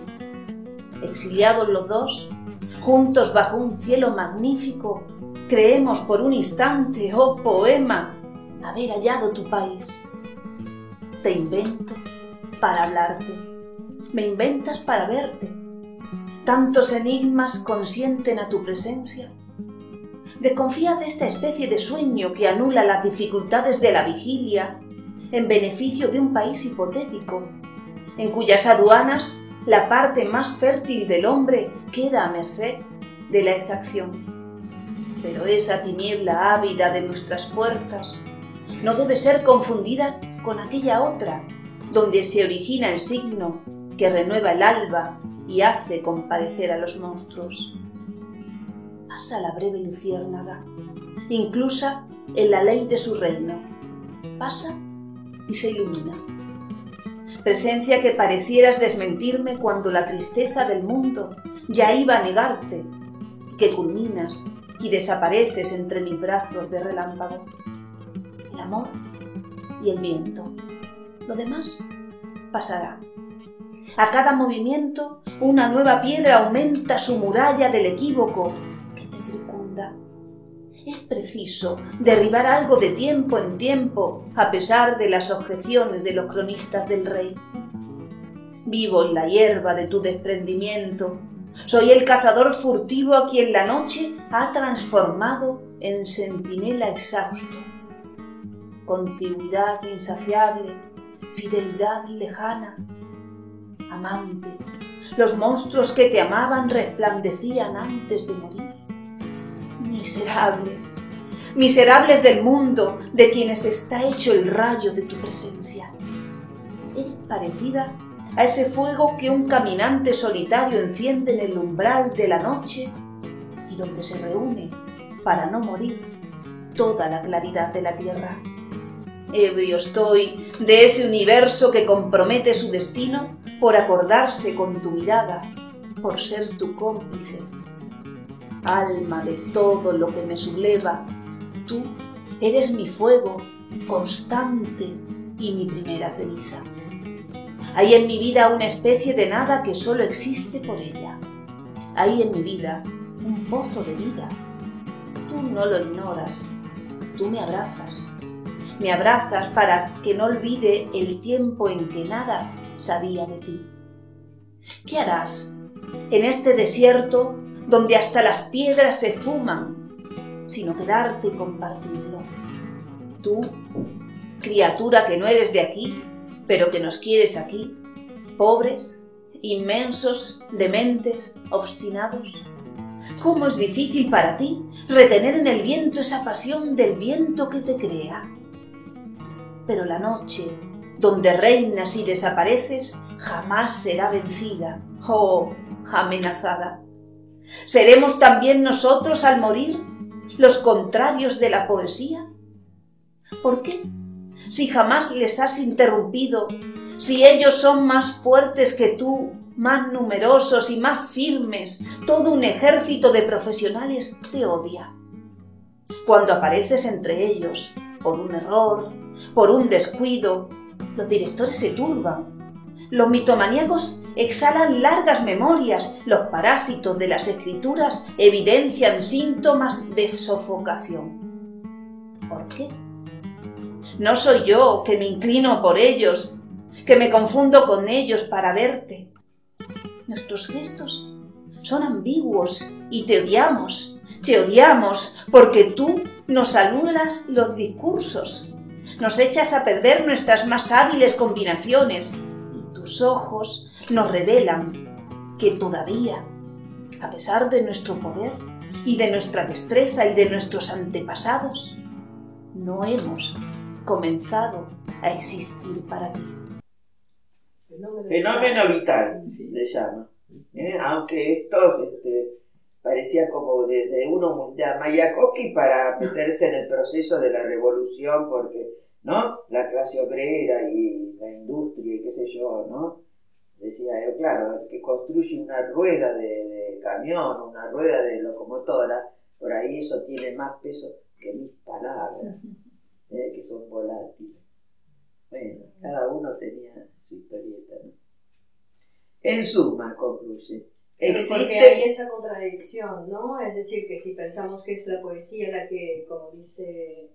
Exiliados los dos, juntos bajo un cielo magnífico, creemos por un instante, oh poema, haber hallado tu país. Te invento para hablarte, me inventas para verte tantos enigmas consienten a tu presencia. Desconfía de esta especie de sueño que anula las dificultades de la vigilia en beneficio de un país hipotético, en cuyas aduanas la parte más fértil del hombre queda a merced de la exacción. Pero esa tiniebla ávida de nuestras fuerzas no debe ser confundida con aquella otra, donde se origina el signo que renueva el alba y hace compadecer a los monstruos. Pasa la breve luciérnaga, inclusa en la ley de su reino. Pasa y se ilumina. Presencia que parecieras desmentirme cuando la tristeza del mundo ya iba a negarte, que culminas y desapareces entre mis brazos de relámpago. El amor y el viento. Lo demás pasará. A cada movimiento, una nueva piedra aumenta su muralla del equívoco que te circunda. Es preciso derribar algo de tiempo en tiempo, a pesar de las objeciones de los cronistas del rey. Vivo en la hierba de tu desprendimiento. Soy el cazador furtivo a quien la noche ha transformado en centinela exhausto. Contigüidad insaciable, fidelidad lejana, amante. Los monstruos que te amaban resplandecían antes de morir. Miserables, miserables del mundo de quienes está hecho el rayo de tu presencia. Eres parecida a ese fuego que un caminante solitario enciende en el umbral de la noche y donde se reúne, para no morir, toda la claridad de la tierra. Ebrio estoy de ese universo que compromete su destino por acordarse con tu mirada, por ser tu cómplice. Alma de todo lo que me subleva, tú eres mi fuego constante y mi primera ceniza. Hay en mi vida una especie de nada que solo existe por ella. Hay en mi vida un pozo de vida. Tú no lo ignoras, tú me abrazas. Me abrazas para que no olvide el tiempo en que nada sabía de ti. ¿Qué harás en este desierto donde hasta las piedras se fuman, sino quedarte y compartirlo? Tú, criatura que no eres de aquí, pero que nos quieres aquí, pobres, inmensos, dementes, obstinados. ¿Cómo es difícil para ti retener en el viento esa pasión del viento que te crea? Pero la noche donde reinas y desapareces, jamás será vencida, oh, amenazada. ¿Seremos también nosotros al morir los contrarios de la poesía? ¿Por qué? Si jamás les has interrumpido, si ellos son más fuertes que tú, más numerosos y más firmes, todo un ejército de profesionales te odia. Cuando apareces entre ellos, por un error, por un descuido, los directores se turban. Los mitomaníacos exhalan largas memorias. Los parásitos de las escrituras evidencian síntomas de sofocación. ¿Por qué? No soy yo que me inclino por ellos, que me confundo con ellos para verte. Nuestros gestos son ambiguos y te odiamos, te odiamos porque tú nos anulas los discursos nos echas a perder nuestras más hábiles combinaciones y tus ojos nos revelan que todavía, a pesar de nuestro poder y de nuestra destreza y de nuestros antepasados, no hemos comenzado a existir para ti. Fenómeno vital, le llama. ¿eh? Aunque esto este, parecía como desde uno de Mayakovsky para meterse en el proceso de la revolución, porque ¿no? La clase obrera y la industria y qué sé yo, ¿no? Decía yo, claro, el que construye una rueda de, camión, una rueda de locomotora, por ahí eso tiene más peso que mis palabras, ¿eh? que son volátiles. Bueno, cada uno tenía su historieta, ¿no? En suma, concluye. Existe... Porque hay esa contradicción, ¿no? Es decir, que si pensamos que es la poesía la que, como dice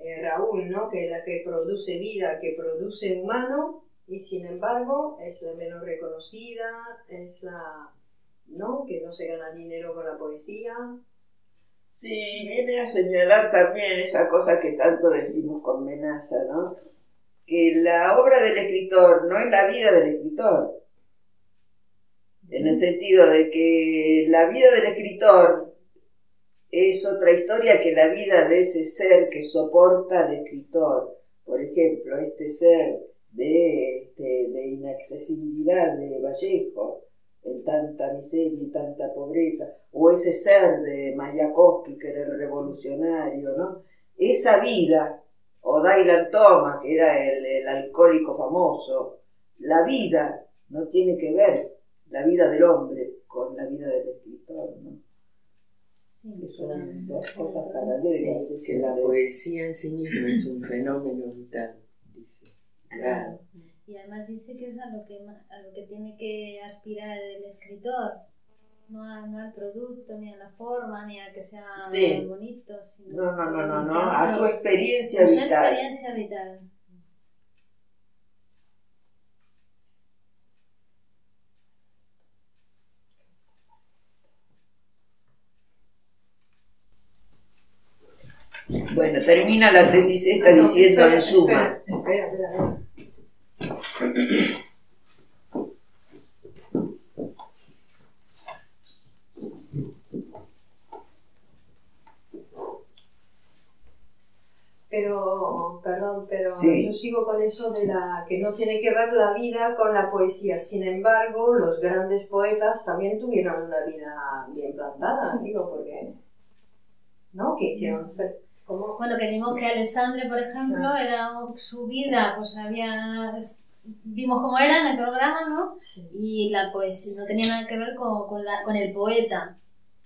eh, Raúl, ¿no? que es la que produce vida, que produce humano, y sin embargo es la menos reconocida, es la ¿no? que no se gana dinero con la poesía. Sí, viene a señalar también esa cosa que tanto decimos con Menaza, ¿no? que la obra del escritor no es la vida del escritor, en el sentido de que la vida del escritor es otra historia que la vida de ese ser que soporta al escritor. Por ejemplo, este ser de, este, de inaccesibilidad de Vallejo, en tanta miseria y tanta pobreza, o ese ser de Mayakovsky, que era el revolucionario, ¿no? Esa vida, o Dylan Thomas, que era el, alcohólico famoso. La vida no tiene que ver, la vida del hombre, con la vida del escritor, ¿no? Sí, son dos cosas paralelas. que la poesía en sí misma es un fenómeno vital, dice. Claro. Y además dice que es a lo que, a lo que tiene que aspirar el escritor, no, al producto, ni a la forma, ni a que sea bonito. Sino no, no, no, no, no, a su experiencia vital. A su experiencia vital. Bueno, termina la tesis esta diciendo en suma. Espera, espera, espera. Pero, perdón, pero yo sigo con eso de la que no tiene que ver la vida con la poesía. Sin embargo, los grandes poetas también tuvieron una vida bien plantada, digo, porque, ¿no? Que hicieron bueno, que vimos que Alessandre, por ejemplo, era su vida, pues había vimos cómo era en el programa, ¿no? Y la poesía no tenía nada que ver con, con, la, con el poeta.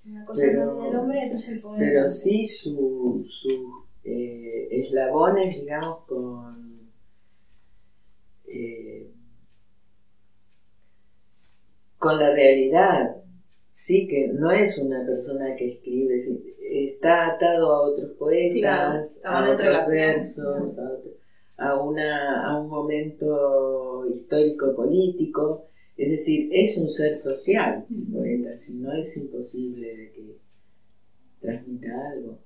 Una cosa pero, del hombre y otra es el poeta. Pero sí sus su, eh, eslabones, digamos, con eh, con la realidad. Sí, que no es una persona que escribe, está atado a otros poetas, a otros versos, a, una, a un momento histórico-político. Es decir, es un ser social, poeta, si no es imposible que transmita algo.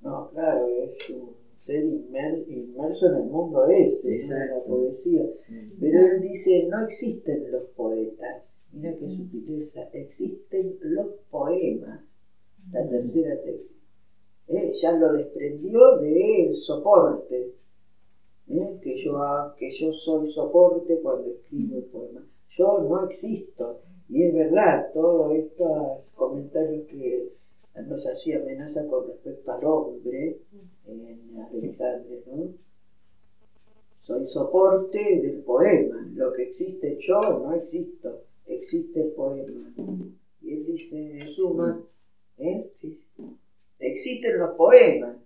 No, claro, es un ser inmerso en el mundo ese, en la poesía. Pero él dice, no existen los poetas, mira qué sutileza, existen los poemas la tercera tesis. ¿eh? Ya lo desprendió del soporte, ¿eh? que, yo, que yo soy soporte cuando escribo el poema. Yo no existo. Y es verdad, todos estos comentarios que nos hacía amenaza con respecto al hombre en Alexandre, ¿no? Soy soporte del poema. Lo que existe yo no existo, existe el poema. Y él dice, en suma, ¿Eh? Existen los poemas,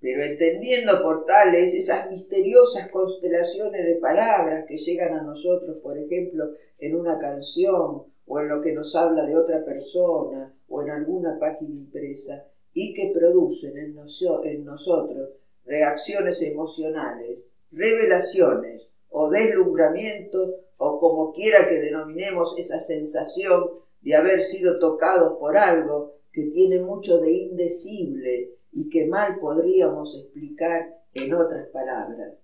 pero entendiendo por tales esas misteriosas constelaciones de palabras que llegan a nosotros, por ejemplo, en una canción o en lo que nos habla de otra persona o en alguna página impresa, y que producen en, en nosotros reacciones emocionales, revelaciones o deslumbramientos, o como quiera que denominemos esa sensación de haber sido tocados por algo que tiene mucho de indecible y que mal podríamos explicar en otras palabras.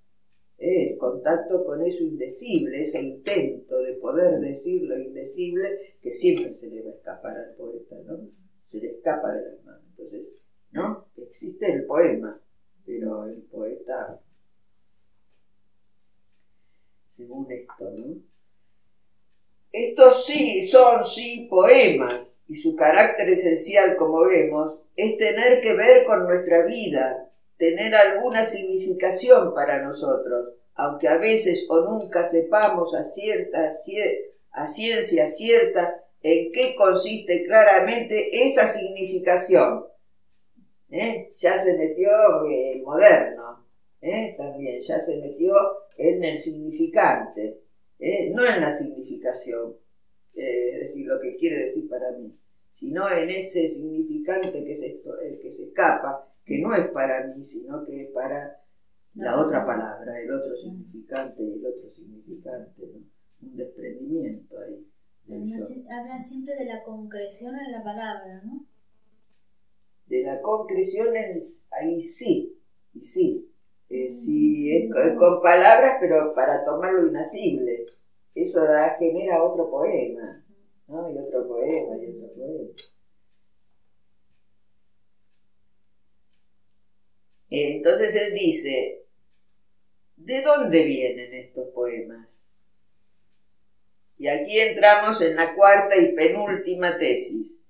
El contacto con eso indecible, ese intento de poder decir lo indecible que siempre se le va a escapar al poeta, ¿no? Se le escapa de las manos. Entonces, ¿no? Existe el poema, pero el poeta, según esto, ¿no? Estos sí son sí poemas, y su carácter esencial, como vemos, es tener que ver con nuestra vida, tener alguna significación para nosotros, aunque a veces o nunca sepamos a, cierta, ciencia cierta en qué consiste claramente esa significación. ¿Eh? Ya se metió el moderno, ¿eh? también ya se metió en el significante, ¿eh? no en la significación, es decir, lo que quiere decir para mí sino en ese significante que se, el que se escapa, que no es para mí, sino que es para la otra palabra, el otro significante y el otro significante, un desprendimiento ahí. habla siempre de la concreción en la palabra, ¿no? De la concreción en, ahí sí, y sí. Eh, sí, es con, palabras, pero para tomar lo inacible. Eso genera otro poema. ¿no? Y otro poema, y otro poema. Entonces él dice, ¿de dónde vienen estos poemas? Y aquí entramos en la cuarta y penúltima tesis.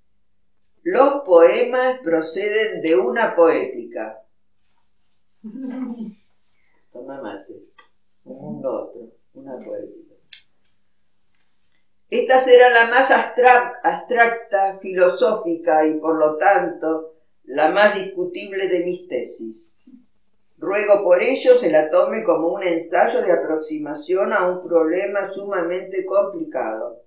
Los poemas proceden de una poética. mate. Un otro, una. Esta será la más abstracta, filosófica y por lo tanto la más discutible de mis tesis. Ruego por ello se la tome como un ensayo de aproximación a un problema sumamente complicado.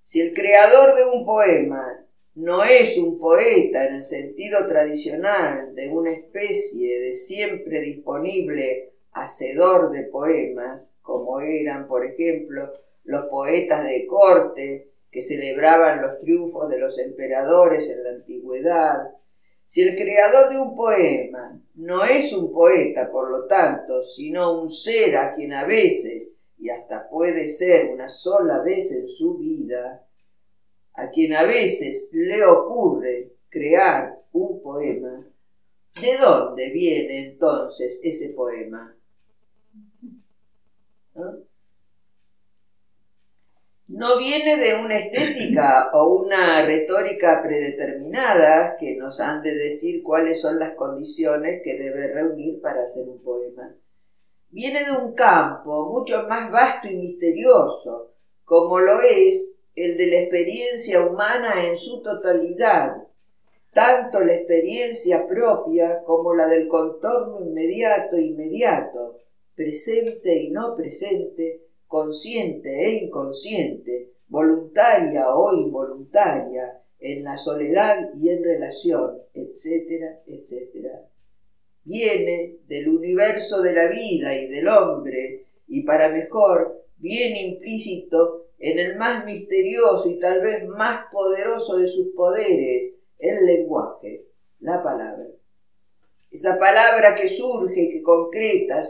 Si el creador de un poema no es un poeta en el sentido tradicional de una especie de siempre disponible hacedor de poemas, como eran, por ejemplo, los poetas de corte que celebraban los triunfos de los emperadores en la antigüedad, si el creador de un poema no es un poeta, por lo tanto, sino un ser a quien a veces, y hasta puede ser una sola vez en su vida, a quien a veces le ocurre crear un poema, ¿de dónde viene entonces ese poema? ¿No? viene de una estética o una retórica predeterminada que nos han de decir cuáles son las condiciones que debe reunir para hacer un poema. Viene de un campo mucho más vasto y misterioso, como lo es el de la experiencia humana en su totalidad, tanto la experiencia propia como la del contorno inmediato e inmediato, presente y no presente, consciente e inconsciente, voluntaria o involuntaria, en la soledad y en relación, etcétera, etcétera. Viene del universo de la vida y del hombre, y para mejor, viene implícito en el más misterioso y tal vez más poderoso de sus poderes, el lenguaje, la palabra. Esa palabra que surge, que concreta,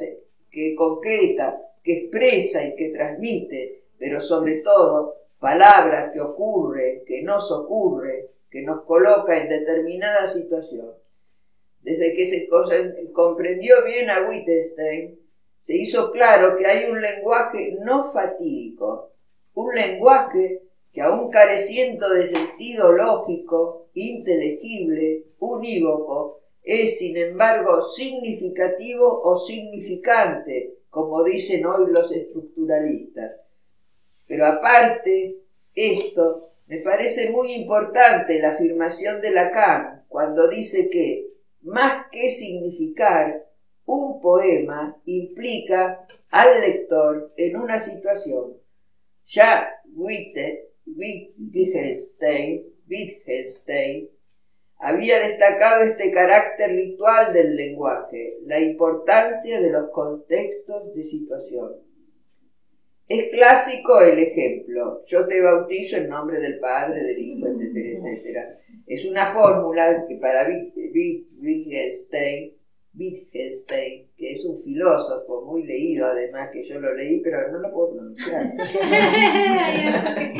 que concreta, que expresa y que transmite, pero sobre todo palabra que ocurre, que nos ocurre, que nos coloca en determinada situación. Desde que se comprendió bien a Wittgenstein, se hizo claro que hay un lenguaje no fatídico, un lenguaje que aun careciendo de sentido lógico, inteligible, unívoco, es sin embargo significativo o significante, como dicen hoy los estructuralistas. Pero aparte, esto me parece muy importante la afirmación de Lacan cuando dice que, más que significar, un poema implica al lector en una situación ya Wittgenstein, Wittgenstein había destacado este carácter ritual del lenguaje, la importancia de los contextos de situación. Es clásico el ejemplo, yo te bautizo en nombre del Padre, del Hijo, etcétera, etcétera. Es una fórmula que para Wittgenstein Wittgenstein, que es un filósofo muy leído, además que yo lo leí, pero no lo puedo pronunciar.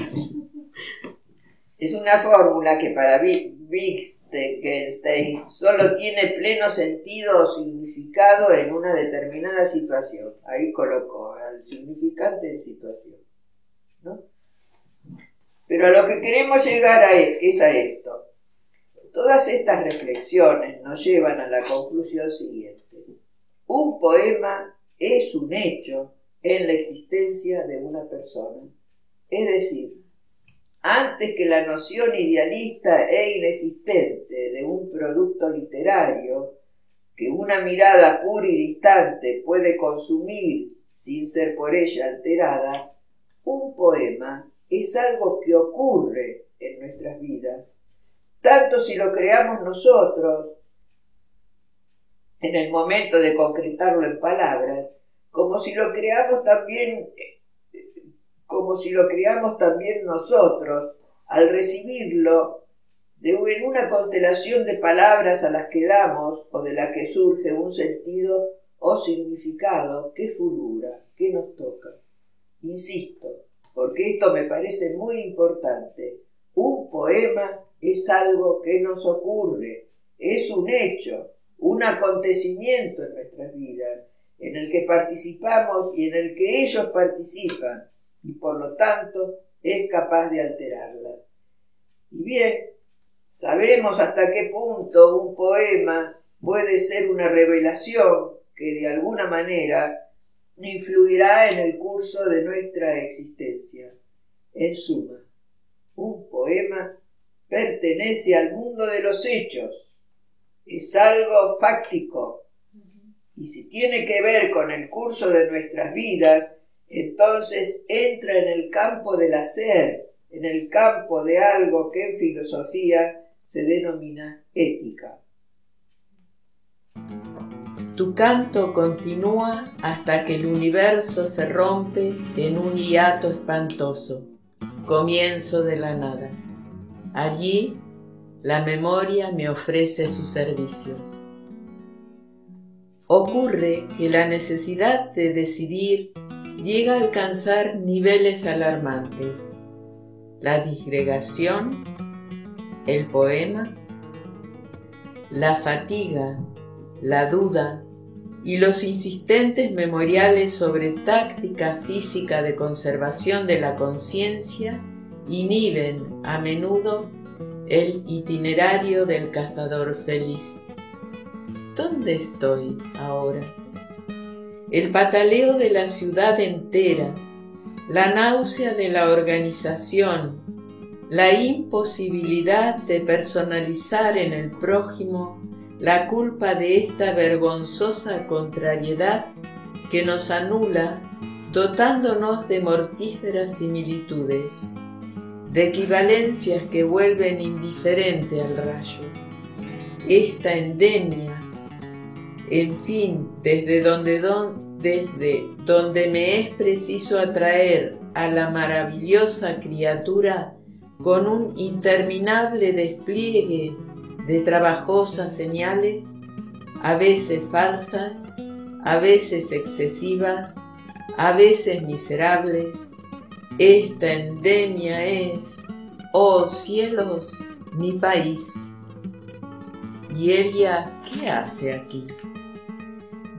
es una fórmula que para Wittgenstein solo tiene pleno sentido o significado en una determinada situación. Ahí colocó al significante de situación. Pero a lo que queremos llegar a e, es a esto. Todas estas reflexiones nos llevan a la conclusión siguiente. Un poema es un hecho en la existencia de una persona. Es decir, antes que la noción idealista e inexistente de un producto literario que una mirada pura y distante puede consumir sin ser por ella alterada, un poema es algo que ocurre en nuestras vidas tanto si lo creamos nosotros en el momento de concretarlo en palabras, como si lo creamos también como si lo creamos también nosotros al recibirlo de, en una constelación de palabras a las que damos o de la que surge un sentido o significado que fulgura, que nos toca. Insisto, porque esto me parece muy importante. Un poema es algo que nos ocurre, es un hecho, un acontecimiento en nuestras vidas, en el que participamos y en el que ellos participan, y por lo tanto es capaz de alterarla. Y bien, sabemos hasta qué punto un poema puede ser una revelación que de alguna manera influirá en el curso de nuestra existencia. En suma, un poema pertenece al mundo de los hechos, es algo fáctico, y si tiene que ver con el curso de nuestras vidas, entonces entra en el campo del hacer, en el campo de algo que en filosofía se denomina ética. Tu canto continúa hasta que el universo se rompe en un hiato espantoso, comienzo de la nada. Allí la memoria me ofrece sus servicios. Ocurre que la necesidad de decidir llega a alcanzar niveles alarmantes. La disgregación, el poema, la fatiga, la duda y los insistentes memoriales sobre táctica física de conservación de la conciencia inhiben a menudo el itinerario del cazador feliz. ¿Dónde estoy ahora? El pataleo de la ciudad entera, la náusea de la organización, la imposibilidad de personalizar en el prójimo la culpa de esta vergonzosa contrariedad que nos anula dotándonos de mortíferas similitudes, de equivalencias que vuelven indiferente al rayo. Esta endemia en fin, desde donde, desde me es preciso atraer a la maravillosa criatura con un interminable despliegue de trabajosas señales, a veces falsas, a veces excesivas, a veces miserables. Esta endemia es, oh cielos, mi país. ¿Y ella qué hace aquí?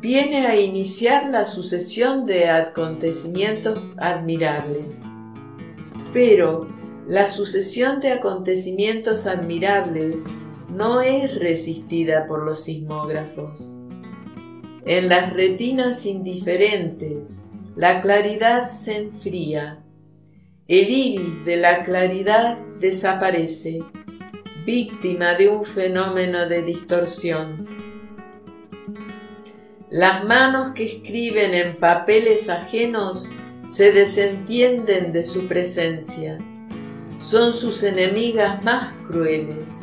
viene a iniciar la sucesión de acontecimientos admirables. Pero la sucesión de acontecimientos admirables no es resistida por los sismógrafos. En las retinas indiferentes, la claridad se enfría. El iris de la claridad desaparece, víctima de un fenómeno de distorsión las manos que escriben en papeles ajenos se desentienden de su presencia. Son sus enemigas más crueles.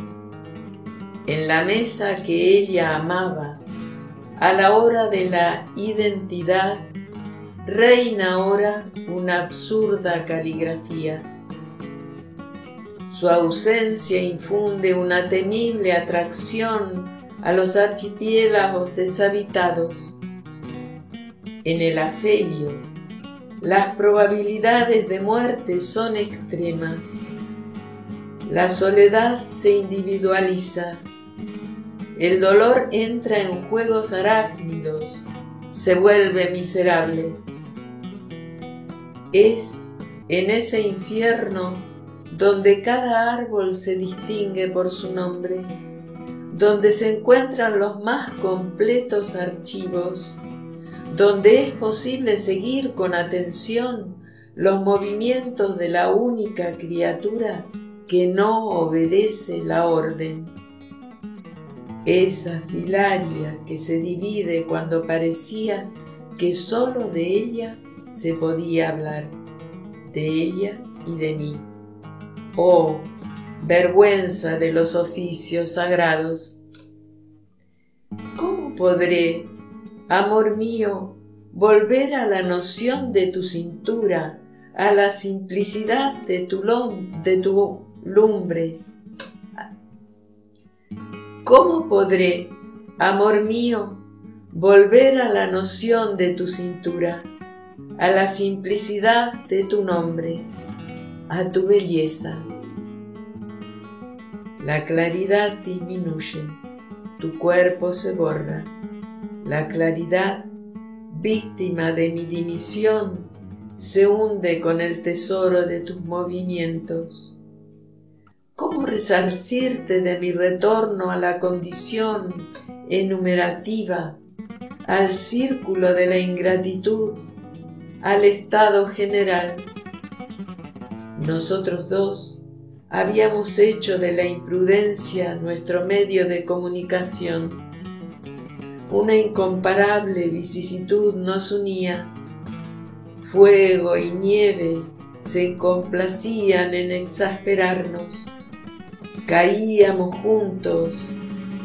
En la mesa que ella amaba, a la hora de la identidad, reina ahora una absurda caligrafía. Su ausencia infunde una temible atracción a los archipiélagos deshabitados. En el afelio, las probabilidades de muerte son extremas. La soledad se individualiza. El dolor entra en juegos arácnidos, se vuelve miserable. Es en ese infierno donde cada árbol se distingue por su nombre donde se encuentran los más completos archivos, donde es posible seguir con atención los movimientos de la única criatura que no obedece la orden. Esa filaria que se divide cuando parecía que sólo de ella se podía hablar, de ella y de mí. Oh, vergüenza de los oficios sagrados. ¿Cómo podré, amor mío, volver a la noción de tu cintura, a la simplicidad de tu, de tu lumbre? ¿Cómo podré, amor mío, volver a la noción de tu cintura, a la simplicidad de tu nombre, a tu belleza? La claridad disminuye, tu cuerpo se borra. La claridad, víctima de mi dimisión, se hunde con el tesoro de tus movimientos. ¿Cómo resarcirte de mi retorno a la condición enumerativa, al círculo de la ingratitud, al estado general. Nosotros dos habíamos hecho de la imprudencia nuestro medio de comunicación. Una incomparable vicisitud nos unía. Fuego y nieve se complacían en exasperarnos. Caíamos juntos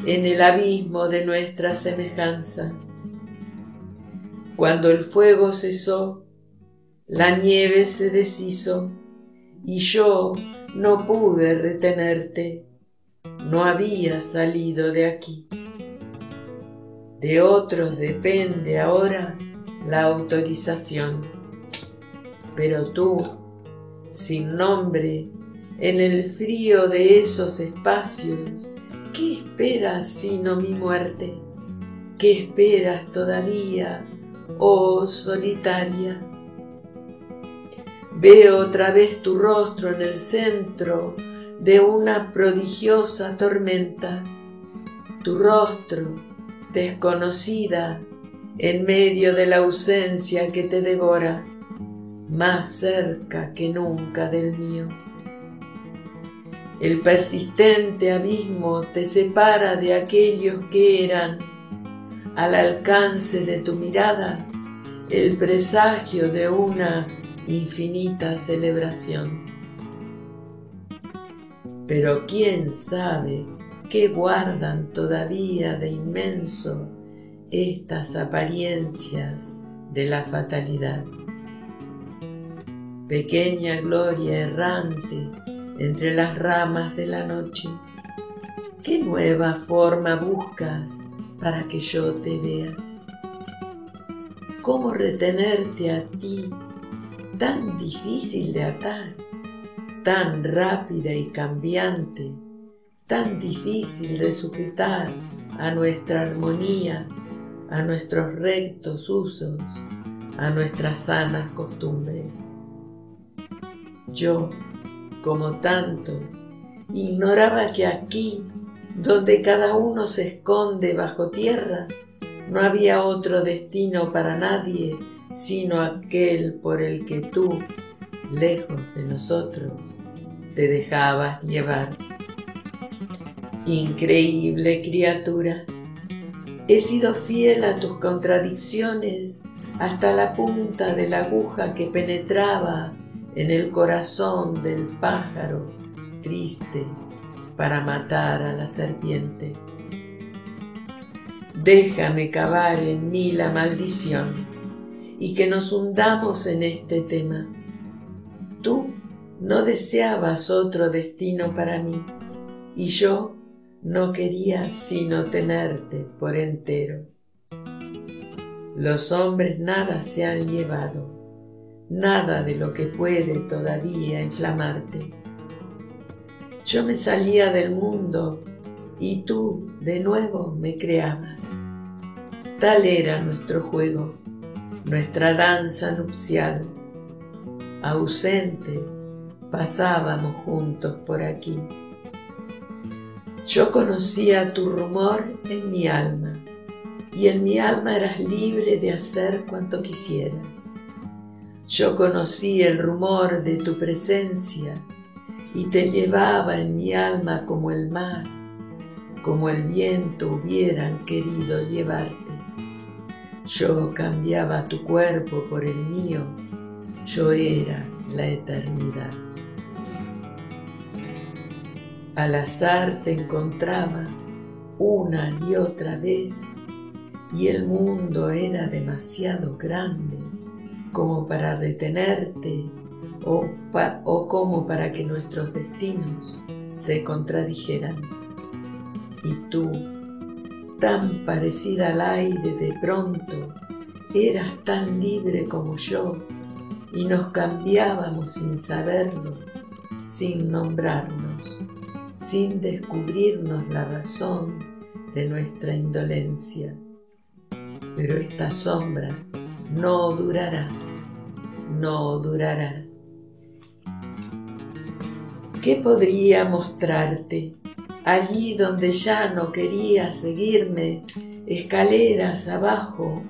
en el abismo de nuestra semejanza. Cuando el fuego cesó, la nieve se deshizo y yo no pude retenerte, no había salido de aquí. De otros depende ahora la autorización, pero tú, sin nombre, en el frío de esos espacios, ¿qué esperas sino mi muerte? ¿Qué esperas todavía, oh solitaria? Veo otra vez tu rostro en el centro de una prodigiosa tormenta, tu rostro desconocida en medio de la ausencia que te devora, más cerca que nunca del mío. El persistente abismo te separa de aquellos que eran, al alcance de tu mirada, el presagio de una infinita celebración. Pero quién sabe qué guardan todavía de inmenso estas apariencias de la fatalidad. Pequeña gloria errante entre las ramas de la noche, ¿qué nueva forma buscas para que yo te vea? ¿Cómo retenerte a ti tan difícil de atar, tan rápida y cambiante, tan difícil de sujetar a nuestra armonía, a nuestros rectos usos, a nuestras sanas costumbres. Yo, como tantos, ignoraba que aquí, donde cada uno se esconde bajo tierra, no había otro destino para nadie sino aquel por el que tú, lejos de nosotros, te dejabas llevar. Increíble criatura, he sido fiel a tus contradicciones hasta la punta de la aguja que penetraba en el corazón del pájaro triste para matar a la serpiente. Déjame cavar en mí la maldición y que nos hundamos en este tema. Tú no deseabas otro destino para mí y yo no quería sino tenerte por entero. Los hombres nada se han llevado, nada de lo que puede todavía inflamarte. Yo me salía del mundo y tú de nuevo me creabas. Tal era nuestro juego nuestra danza nupcial. Ausentes pasábamos juntos por aquí. Yo conocía tu rumor en mi alma y en mi alma eras libre de hacer cuanto quisieras. Yo conocí el rumor de tu presencia y te llevaba en mi alma como el mar, como el viento hubieran querido llevarte. Yo cambiaba tu cuerpo por el mío, yo era la eternidad. Al azar te encontraba una y otra vez y el mundo era demasiado grande como para retenerte o, o como para que nuestros destinos se contradijeran. Y tú tan parecida al aire de pronto, eras tan libre como yo y nos cambiábamos sin saberlo, sin nombrarnos, sin descubrirnos la razón de nuestra indolencia. Pero esta sombra no durará, no durará. ¿Qué podría mostrarte? allí donde ya no quería seguirme escaleras abajo,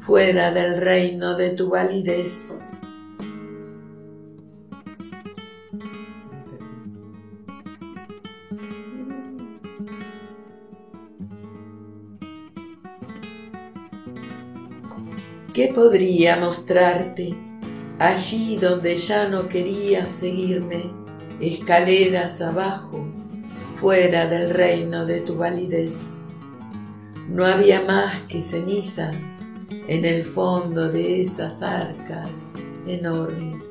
fuera del reino de tu validez. ¿Qué podría mostrarte allí donde ya no querías seguirme, escaleras abajo, fuera del reino de tu validez? No había más que cenizas en el fondo de esas arcas enormes.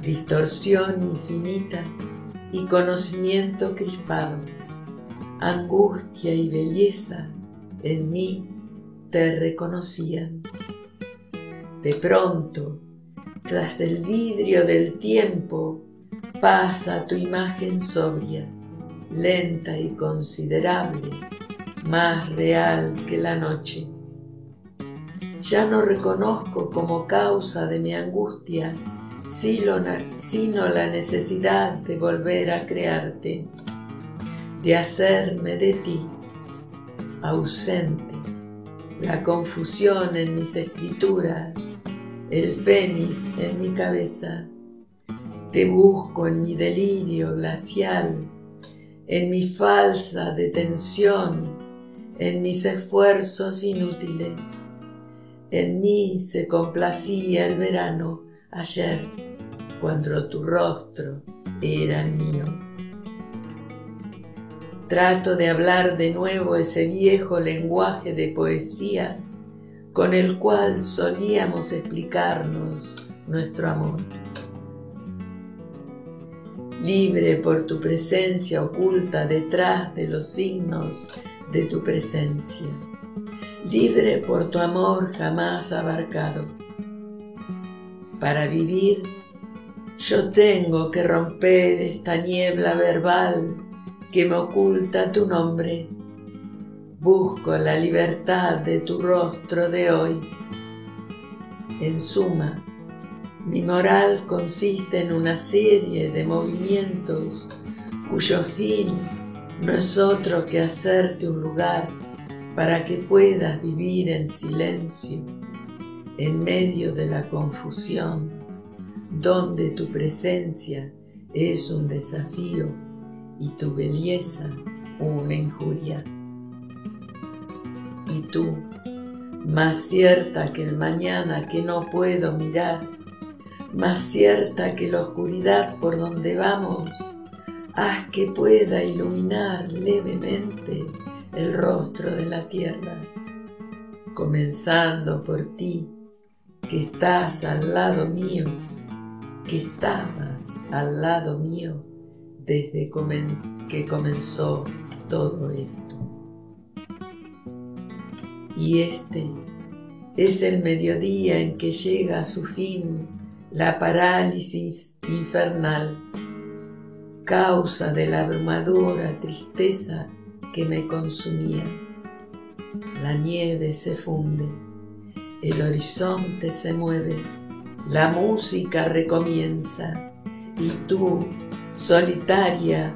Distorsión infinita y conocimiento crispado, angustia y belleza en mí te reconocían. De pronto, tras el vidrio del tiempo, pasa tu imagen sobria, lenta y considerable, más real que la noche. Ya no reconozco como causa de mi angustia sino la necesidad de volver a crearte, de hacerme de ti ausente la confusión en mis escrituras, el fénix en mi cabeza. Te busco en mi delirio glacial, en mi falsa detención, en mis esfuerzos inútiles. En mí se complacía el verano ayer, cuando tu rostro era el mío. Trato de hablar de nuevo ese viejo lenguaje de poesía con el cual solíamos explicarnos nuestro amor. Libre por tu presencia oculta detrás de los signos de tu presencia. Libre por tu amor jamás abarcado. Para vivir, yo tengo que romper esta niebla verbal que me oculta tu nombre. Busco la libertad de tu rostro de hoy. En suma, mi moral consiste en una serie de movimientos cuyo fin no es otro que hacerte un lugar para que puedas vivir en silencio en medio de la confusión, donde tu presencia es un desafío y tu belleza una injuria. Y tú, más cierta que el mañana que no puedo mirar, más cierta que la oscuridad por donde vamos, haz que pueda iluminar levemente el rostro de la tierra, comenzando por ti, que estás al lado mío, que estabas al lado mío desde que comenzó todo esto. Y este es el mediodía en que llega a su fin la parálisis infernal, causa de la abrumadora tristeza que me consumía. La nieve se funde, el horizonte se mueve, la música recomienza y tú Solitaria,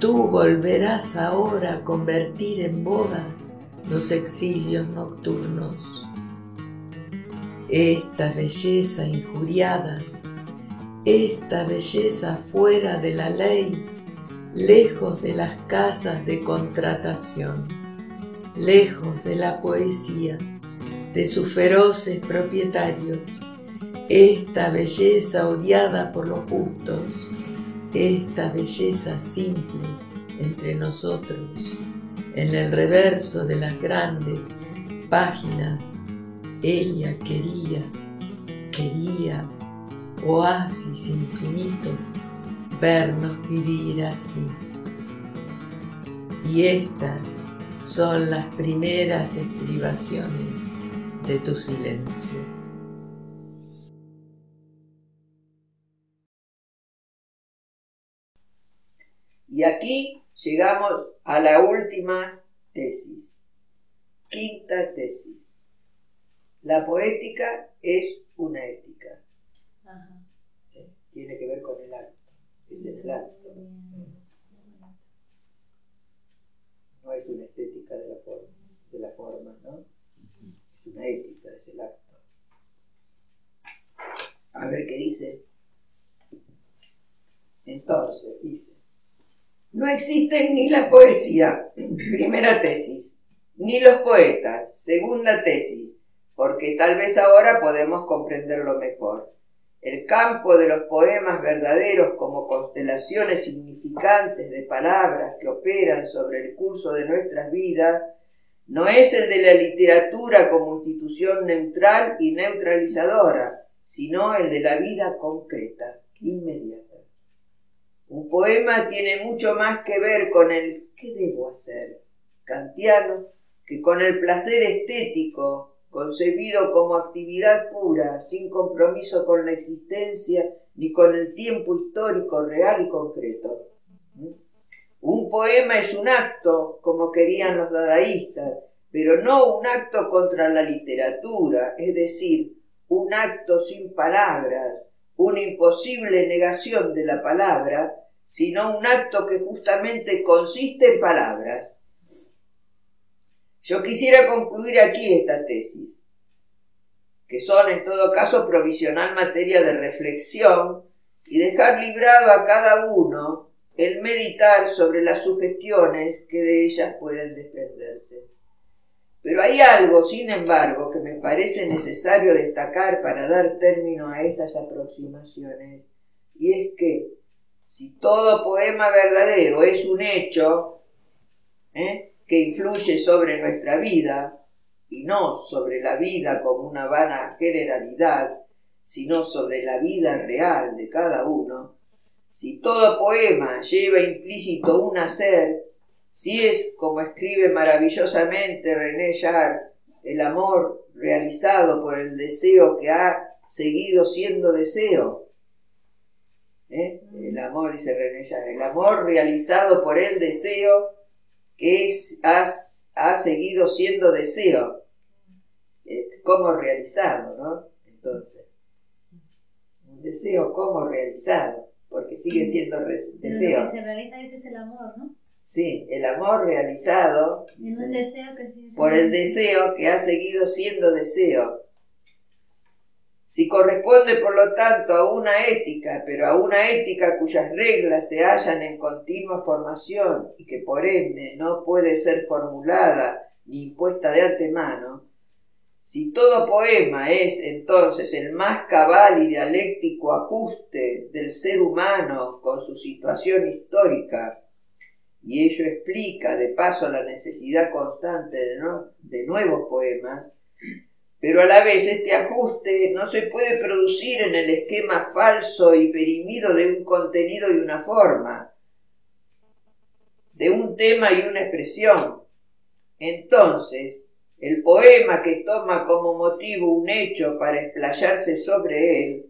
tú volverás ahora a convertir en bodas los exilios nocturnos. Esta belleza injuriada, esta belleza fuera de la ley, lejos de las casas de contratación, lejos de la poesía, de sus feroces propietarios, esta belleza odiada por los justos, esta belleza simple entre nosotros, en el reverso de las grandes páginas, ella quería, quería, oasis infinitos, vernos vivir así. Y estas son las primeras estribaciones de tu silencio. Y aquí llegamos a la última tesis, quinta tesis. La poética es una ética. Tiene que ver con el acto, es en el acto. No es una estética de la forma. de la forma, ¿no? Es una ética, es el acto. A ver qué dice. Entonces, dice, no existen ni la poesía, primera tesis, ni los poetas, segunda tesis, porque tal vez ahora podemos comprenderlo mejor. El campo de los poemas verdaderos como constelaciones significantes de palabras que operan sobre el curso de nuestras vidas no es el de la literatura como institución neutral y neutralizadora, sino el de la vida concreta, inmediata. Un poema tiene mucho más que ver con el ¿qué debo hacer? kantiano que con el placer estético, concebido como actividad pura, sin compromiso con la existencia ni con el tiempo histórico real y concreto. ¿Mm? Un poema es un acto, como querían los dadaístas, pero no un acto contra la literatura, es decir, un acto sin palabras, una imposible negación de la palabra, sino un acto que justamente consiste en palabras. Yo quisiera concluir aquí esta tesis, que son en todo caso provisional materia de reflexión y dejar librado a cada uno el meditar sobre las sugestiones que de ellas pueden desprenderse. Pero hay algo, sin embargo, que me parece necesario destacar para dar término a estas aproximaciones, y es que si todo poema verdadero es un hecho ¿eh? Que influye sobre nuestra vida, y no sobre la vida como una vana generalidad, sino sobre la vida real de cada uno, si todo poema lleva implícito un hacer, si es, como escribe maravillosamente René Char, el amor realizado por el deseo que ha seguido siendo deseo, ¿eh? el amor, dice René el amor realizado por el deseo que es, ha, seguido siendo deseo, eh, como realizado, ¿no? Entonces, un deseo como realizado, porque sigue siendo deseo. lo que se realiza es el amor, ¿no? Sí, el amor realizado deseo por el deseo que ha seguido siendo deseo si corresponde por lo tanto a una ética, pero a una ética cuyas reglas se hallan en continua formación y que por ende no puede ser formulada ni impuesta de antemano, si todo poema es entonces el más cabal y dialéctico ajuste del ser humano con su situación histórica, y ello explica de paso la necesidad constante de, de nuevos poemas, pero a la vez este ajuste no se puede producir en el esquema falso y perimido de un contenido y una forma, de un tema y una expresión. Entonces, el poema que toma como motivo un hecho para explayarse sobre él,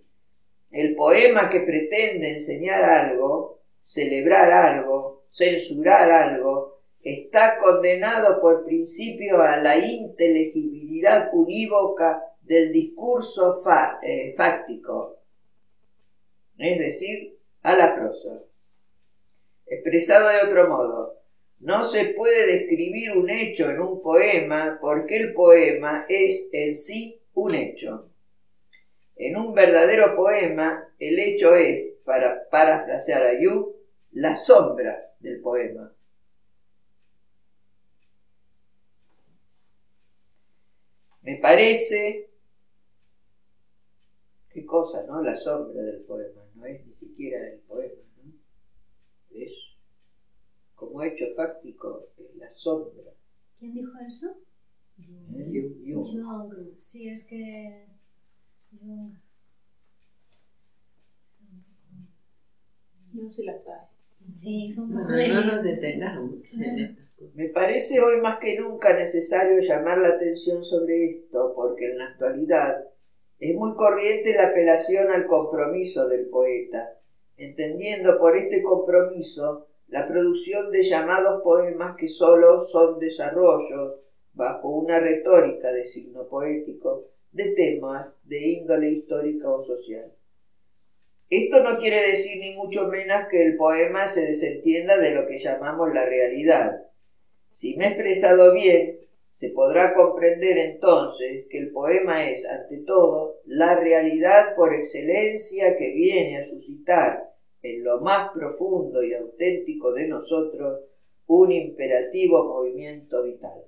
el poema que pretende enseñar algo, celebrar algo, censurar algo, está condenado por principio a la inteligibilidad unívoca del discurso eh, fáctico, es decir, a la prosa. Expresado de otro modo, no se puede describir un hecho en un poema porque el poema es en sí un hecho. En un verdadero poema, el hecho es, para parafrasear a Yu, la sombra del poema. Me parece, qué cosa, ¿no? La sombra del poema, no es ni siquiera del poema, ¿no? Es, como hecho fáctico, es la sombra. ¿Quién dijo eso? ¿Eh? Jung. Sí, es que Jung. No se la trae. Sí, son no, no nos detengamos me parece hoy más que nunca necesario llamar la atención sobre esto, porque en la actualidad es muy corriente la apelación al compromiso del poeta, entendiendo por este compromiso la producción de llamados poemas que sólo son desarrollos, bajo una retórica de signo poético, de temas de índole histórica o social. Esto no quiere decir ni mucho menos que el poema se desentienda de lo que llamamos la realidad, si me he expresado bien, Se podrá comprender entonces que el poema es, ante todo, la realidad por excelencia que viene a suscitar en lo más profundo y auténtico de nosotros un imperativo movimiento vital.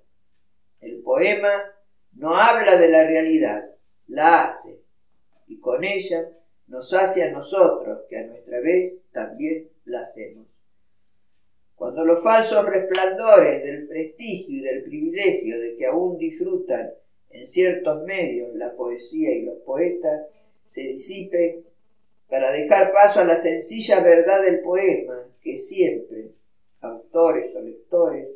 El poema no habla de la realidad, la hace, y con ella nos hace a nosotros, que a nuestra vez también la hacemos. Cuando los falsos resplandores del prestigio y del privilegio de que aún disfrutan en ciertos medios la poesía y los poetas se disipen para dejar paso a la sencilla verdad del poema, que siempre, autores o lectores,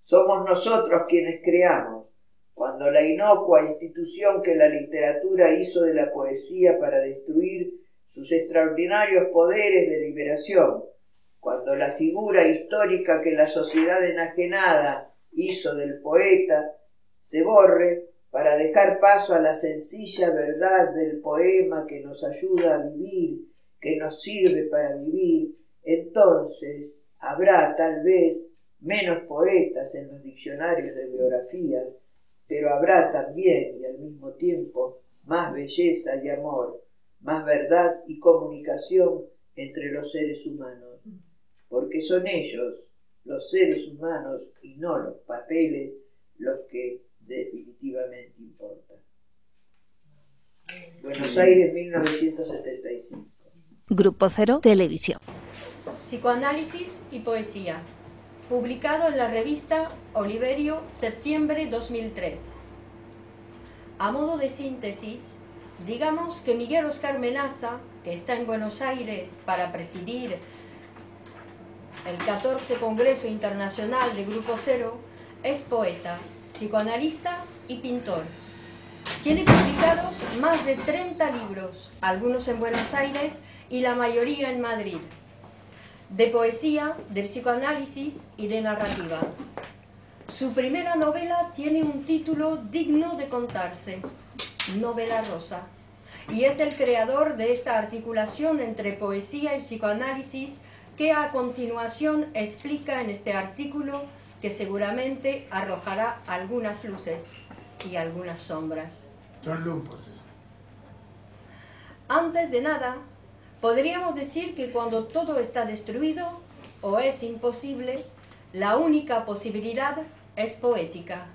somos nosotros quienes creamos, cuando la inocua institución que la literatura hizo de la poesía para destruir sus extraordinarios poderes de liberación, cuando la figura histórica que la sociedad enajenada hizo del poeta se borre para dejar paso a la sencilla verdad del poema que nos ayuda a vivir, que nos sirve para vivir, entonces habrá tal vez menos poetas en los diccionarios de biografía, pero habrá también y al mismo tiempo más belleza y amor, más verdad y comunicación entre los seres humanos, porque son ellos, los seres humanos y no los papeles, los que definitivamente importan. Buenos Aires, 1975. Grupo Cero Televisión. Psicoanálisis y poesía. Publicado en la revista Oliverio, septiembre 2003. A modo de síntesis, digamos que Miguel Oscar Menaza, que está en Buenos Aires para presidir el 14 Congreso Internacional de Grupo Cero, es poeta, psicoanalista y pintor. Tiene publicados más de 30 libros, algunos en Buenos Aires y la mayoría en Madrid, de poesía, de psicoanálisis y de narrativa. Su primera novela tiene un título digno de contarse, Novela Rosa, y es el creador de esta articulación entre poesía y psicoanálisis que a continuación explica en este artículo que seguramente arrojará algunas luces y algunas sombras. Son Antes de nada, podríamos decir que cuando todo está destruido o es imposible, la única posibilidad es poética.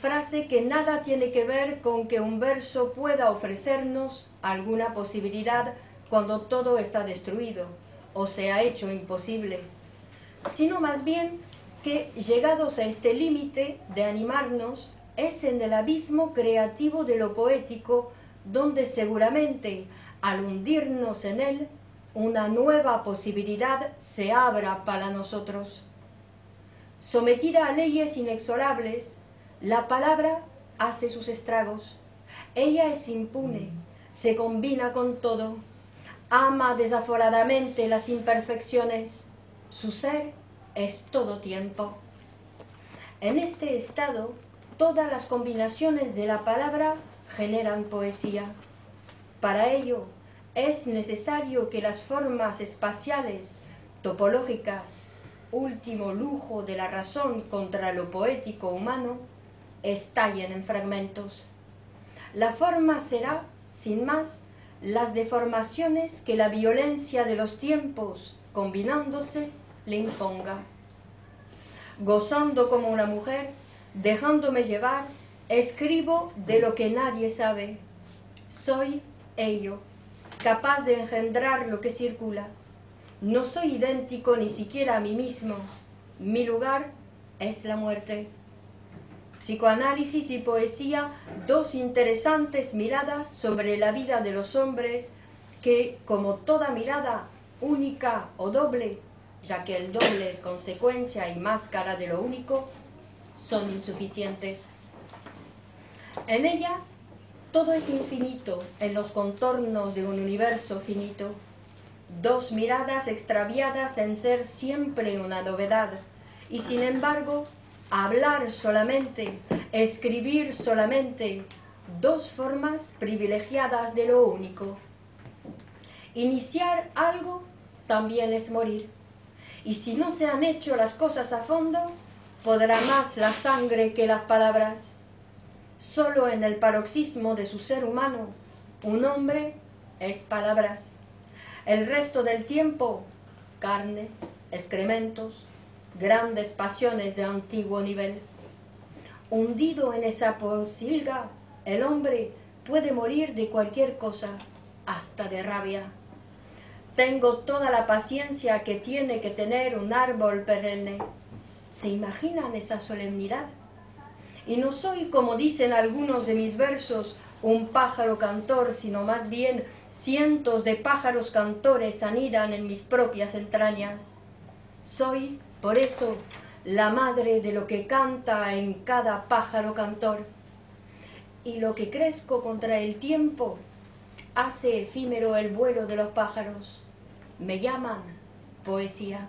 Frase que nada tiene que ver con que un verso pueda ofrecernos alguna posibilidad cuando todo está destruido o se ha hecho imposible, sino más bien que llegados a este límite de animarnos, es en el abismo creativo de lo poético donde seguramente al hundirnos en él, una nueva posibilidad se abra para nosotros. Sometida a leyes inexorables, la palabra hace sus estragos. Ella es impune, se combina con todo ama desaforadamente las imperfecciones, su ser es todo tiempo. En este estado, todas las combinaciones de la palabra generan poesía. Para ello, es necesario que las formas espaciales, topológicas, último lujo de la razón contra lo poético humano, estallen en fragmentos. La forma será, sin más, las deformaciones que la violencia de los tiempos, combinándose, le imponga. Gozando como una mujer, dejándome llevar, escribo de lo que nadie sabe. Soy ello, capaz de engendrar lo que circula. No soy idéntico ni siquiera a mí mismo. Mi lugar es la muerte psicoanálisis y poesía, dos interesantes miradas sobre la vida de los hombres que, como toda mirada única o doble, ya que el doble es consecuencia y máscara de lo único, son insuficientes. En ellas, todo es infinito en los contornos de un universo finito. Dos miradas extraviadas en ser siempre una novedad, y sin embargo hablar solamente, escribir solamente, dos formas privilegiadas de lo único. Iniciar algo también es morir. Y si no se han hecho las cosas a fondo, podrá más la sangre que las palabras. Solo en el paroxismo de su ser humano, un hombre es palabras. El resto del tiempo, carne, excrementos, grandes pasiones de antiguo nivel. Hundido en esa posilga, el hombre puede morir de cualquier cosa, hasta de rabia. Tengo toda la paciencia que tiene que tener un árbol perenne. ¿Se imaginan esa solemnidad? Y no soy, como dicen algunos de mis versos, un pájaro cantor, sino más bien cientos de pájaros cantores anidan en mis propias entrañas. Soy, por eso, la madre de lo que canta en cada pájaro cantor. Y lo que crezco contra el tiempo hace efímero el vuelo de los pájaros. Me llaman poesía.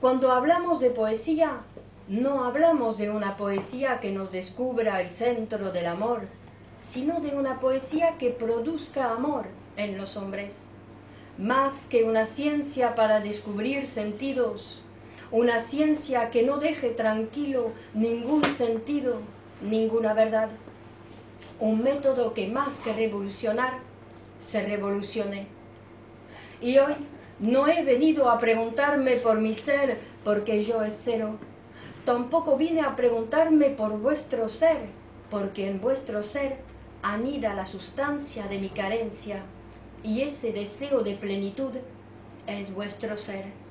Cuando hablamos de poesía, no hablamos de una poesía que nos descubra el centro del amor, sino de una poesía que produzca amor en los hombres. Más que una ciencia para descubrir sentidos, una ciencia que no deje tranquilo ningún sentido, ninguna verdad. Un método que más que revolucionar, se revolucione. Y hoy no he venido a preguntarme por mi ser porque yo es cero. Tampoco vine a preguntarme por vuestro ser, porque en vuestro ser anida la sustancia de mi carencia y ese deseo de plenitud es vuestro ser.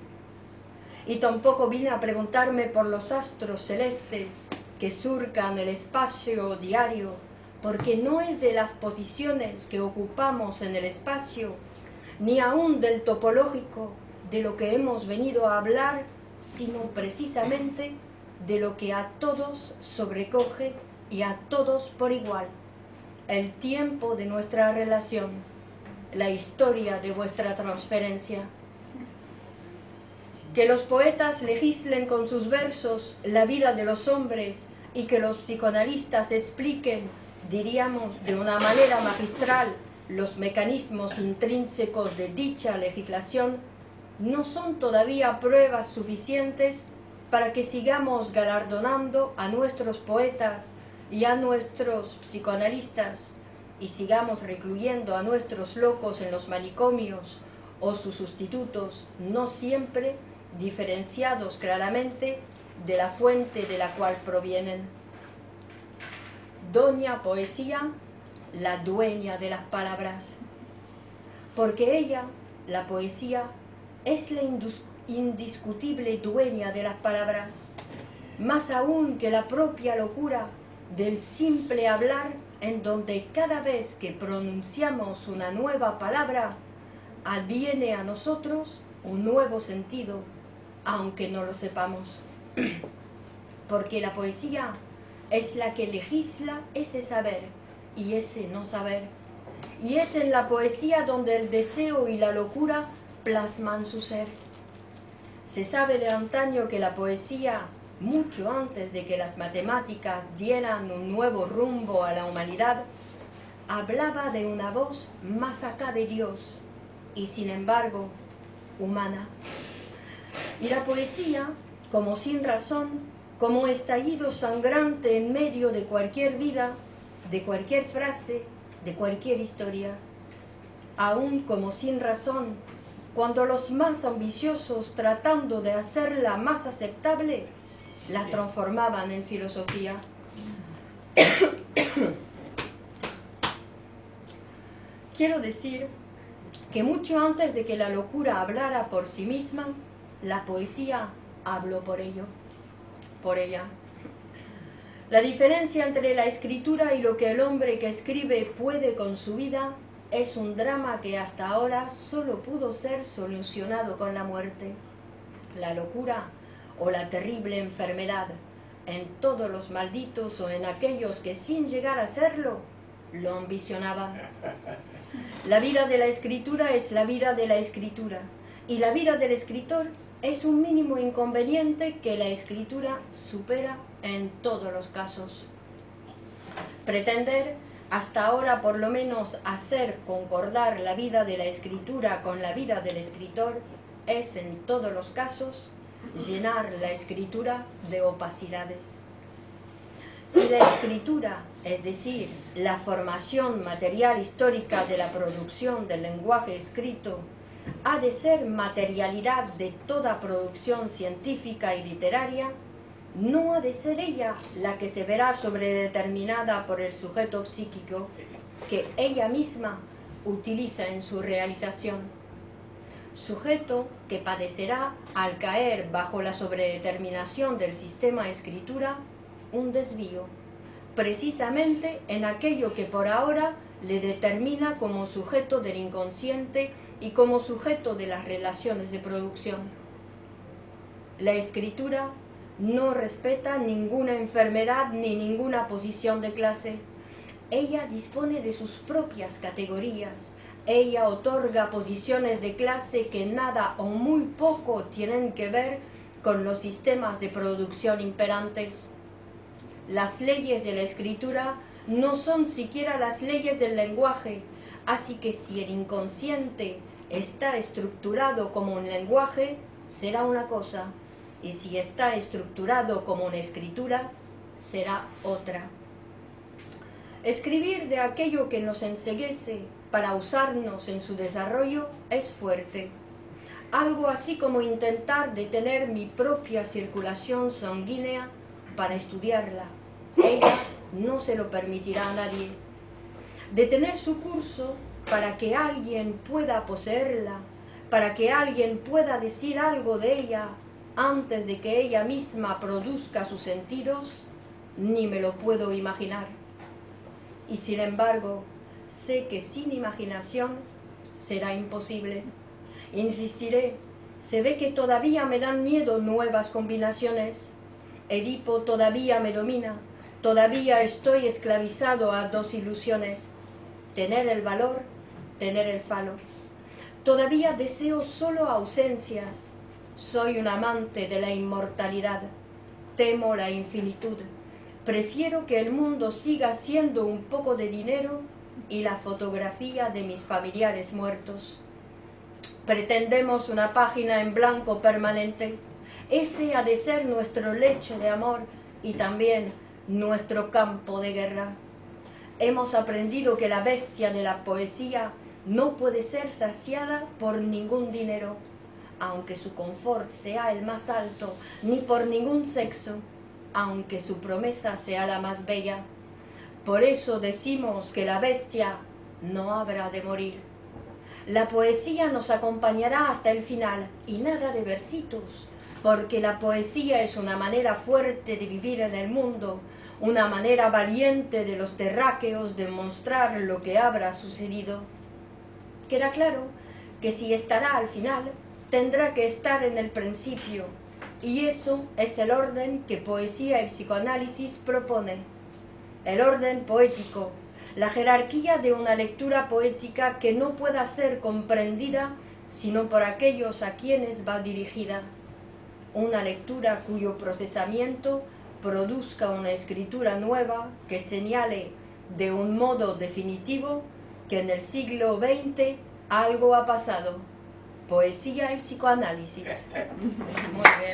Y tampoco vine a preguntarme por los astros celestes que surcan el espacio diario, porque no es de las posiciones que ocupamos en el espacio ni aún del topológico de lo que hemos venido a hablar, sino precisamente de lo que a todos sobrecoge y a todos por igual, el tiempo de nuestra relación, la historia de vuestra transferencia. Que los poetas legislen con sus versos la vida de los hombres y que los psicoanalistas expliquen, diríamos, de una manera magistral los mecanismos intrínsecos de dicha legislación no son todavía pruebas suficientes para que sigamos galardonando a nuestros poetas y a nuestros psicoanalistas y sigamos recluyendo a nuestros locos en los manicomios o sus sustitutos, no siempre diferenciados claramente de la fuente de la cual provienen. Doña Poesía la dueña de las palabras, porque ella, la poesía, es la indiscutible dueña de las palabras, más aún que la propia locura del simple hablar en donde cada vez que pronunciamos una nueva palabra, adviene a nosotros un nuevo sentido, aunque no lo sepamos. Porque la poesía es la que legisla ese saber y ese no saber. Y es en la poesía donde el deseo y la locura plasman su ser. Se sabe de antaño que la poesía, mucho antes de que las matemáticas dieran un nuevo rumbo a la humanidad, hablaba de una voz más acá de Dios y sin embargo humana. Y la poesía, como sin razón, como estallido sangrante en medio de cualquier vida, de cualquier frase, de cualquier historia, aún como sin razón, cuando los más ambiciosos, tratando de hacerla más aceptable, la transformaban en filosofía. Quiero decir que mucho antes de que la locura hablara por sí misma, la poesía habló por ello, por ella. La diferencia entre la escritura y lo que el hombre que escribe puede con su vida es un drama que hasta ahora solo pudo ser solucionado con la muerte. La locura o la terrible enfermedad en todos los malditos o en aquellos que sin llegar a serlo lo ambicionaban. La vida de la escritura es la vida de la escritura y la vida del escritor es un mínimo inconveniente que la escritura supera en todos los casos. Pretender, hasta ahora por lo menos, hacer concordar la vida de la escritura con la vida del escritor es en todos los casos llenar la escritura de opacidades. Si la escritura, es decir, la formación material histórica de la producción del lenguaje escrito, ha de ser materialidad de toda producción científica y literaria, no ha de ser ella la que se verá sobredeterminada por el sujeto psíquico que ella misma utiliza en su realización. Sujeto que padecerá al caer bajo la sobredeterminación del sistema escritura un desvío, precisamente en aquello que por ahora le determina como sujeto del inconsciente y como sujeto de las relaciones de producción. La escritura no respeta ninguna enfermedad ni ninguna posición de clase. Ella dispone de sus propias categorías. Ella otorga posiciones de clase que nada o muy poco tienen que ver con los sistemas de producción imperantes. Las leyes de la escritura no son siquiera las leyes del lenguaje, así que si el inconsciente está estructurado como un lenguaje, será una cosa, y si está estructurado como una escritura, será otra. Escribir de aquello que nos enseguece para usarnos en su desarrollo es fuerte. Algo así como intentar detener mi propia circulación sanguínea para estudiarla. Ella no se lo permitirá a nadie. Detener su curso para que alguien pueda poseerla, para que alguien pueda decir algo de ella antes de que ella misma produzca sus sentidos, ni me lo puedo imaginar. Y sin embargo, sé que sin imaginación será imposible. Insistiré, se ve que todavía me dan miedo nuevas combinaciones. Edipo todavía me domina, todavía estoy esclavizado a dos ilusiones, tener el valor, tener el falo. Todavía deseo solo ausencias, soy un amante de la inmortalidad, temo la infinitud, prefiero que el mundo siga siendo un poco de dinero y la fotografía de mis familiares muertos. Pretendemos una página en blanco permanente, ese ha de ser nuestro lecho de amor y también nuestro campo de guerra. Hemos aprendido que la bestia de la poesía no puede ser saciada por ningún dinero, aunque su confort sea el más alto, ni por ningún sexo, aunque su promesa sea la más bella. Por eso decimos que la bestia no habrá de morir. La poesía nos acompañará hasta el final y nada de versitos, porque la poesía es una manera fuerte de vivir en el mundo, una manera valiente de los terráqueos de mostrar lo que habrá sucedido. Queda claro que si estará al final, tendrá que estar en el principio, y eso es el orden que poesía y psicoanálisis propone. El orden poético, la jerarquía de una lectura poética que no pueda ser comprendida sino por aquellos a quienes va dirigida. Una lectura cuyo procesamiento produzca una escritura nueva que señale de un modo definitivo que en el siglo XX algo ha pasado poesía y psicoanálisis. Muy bien.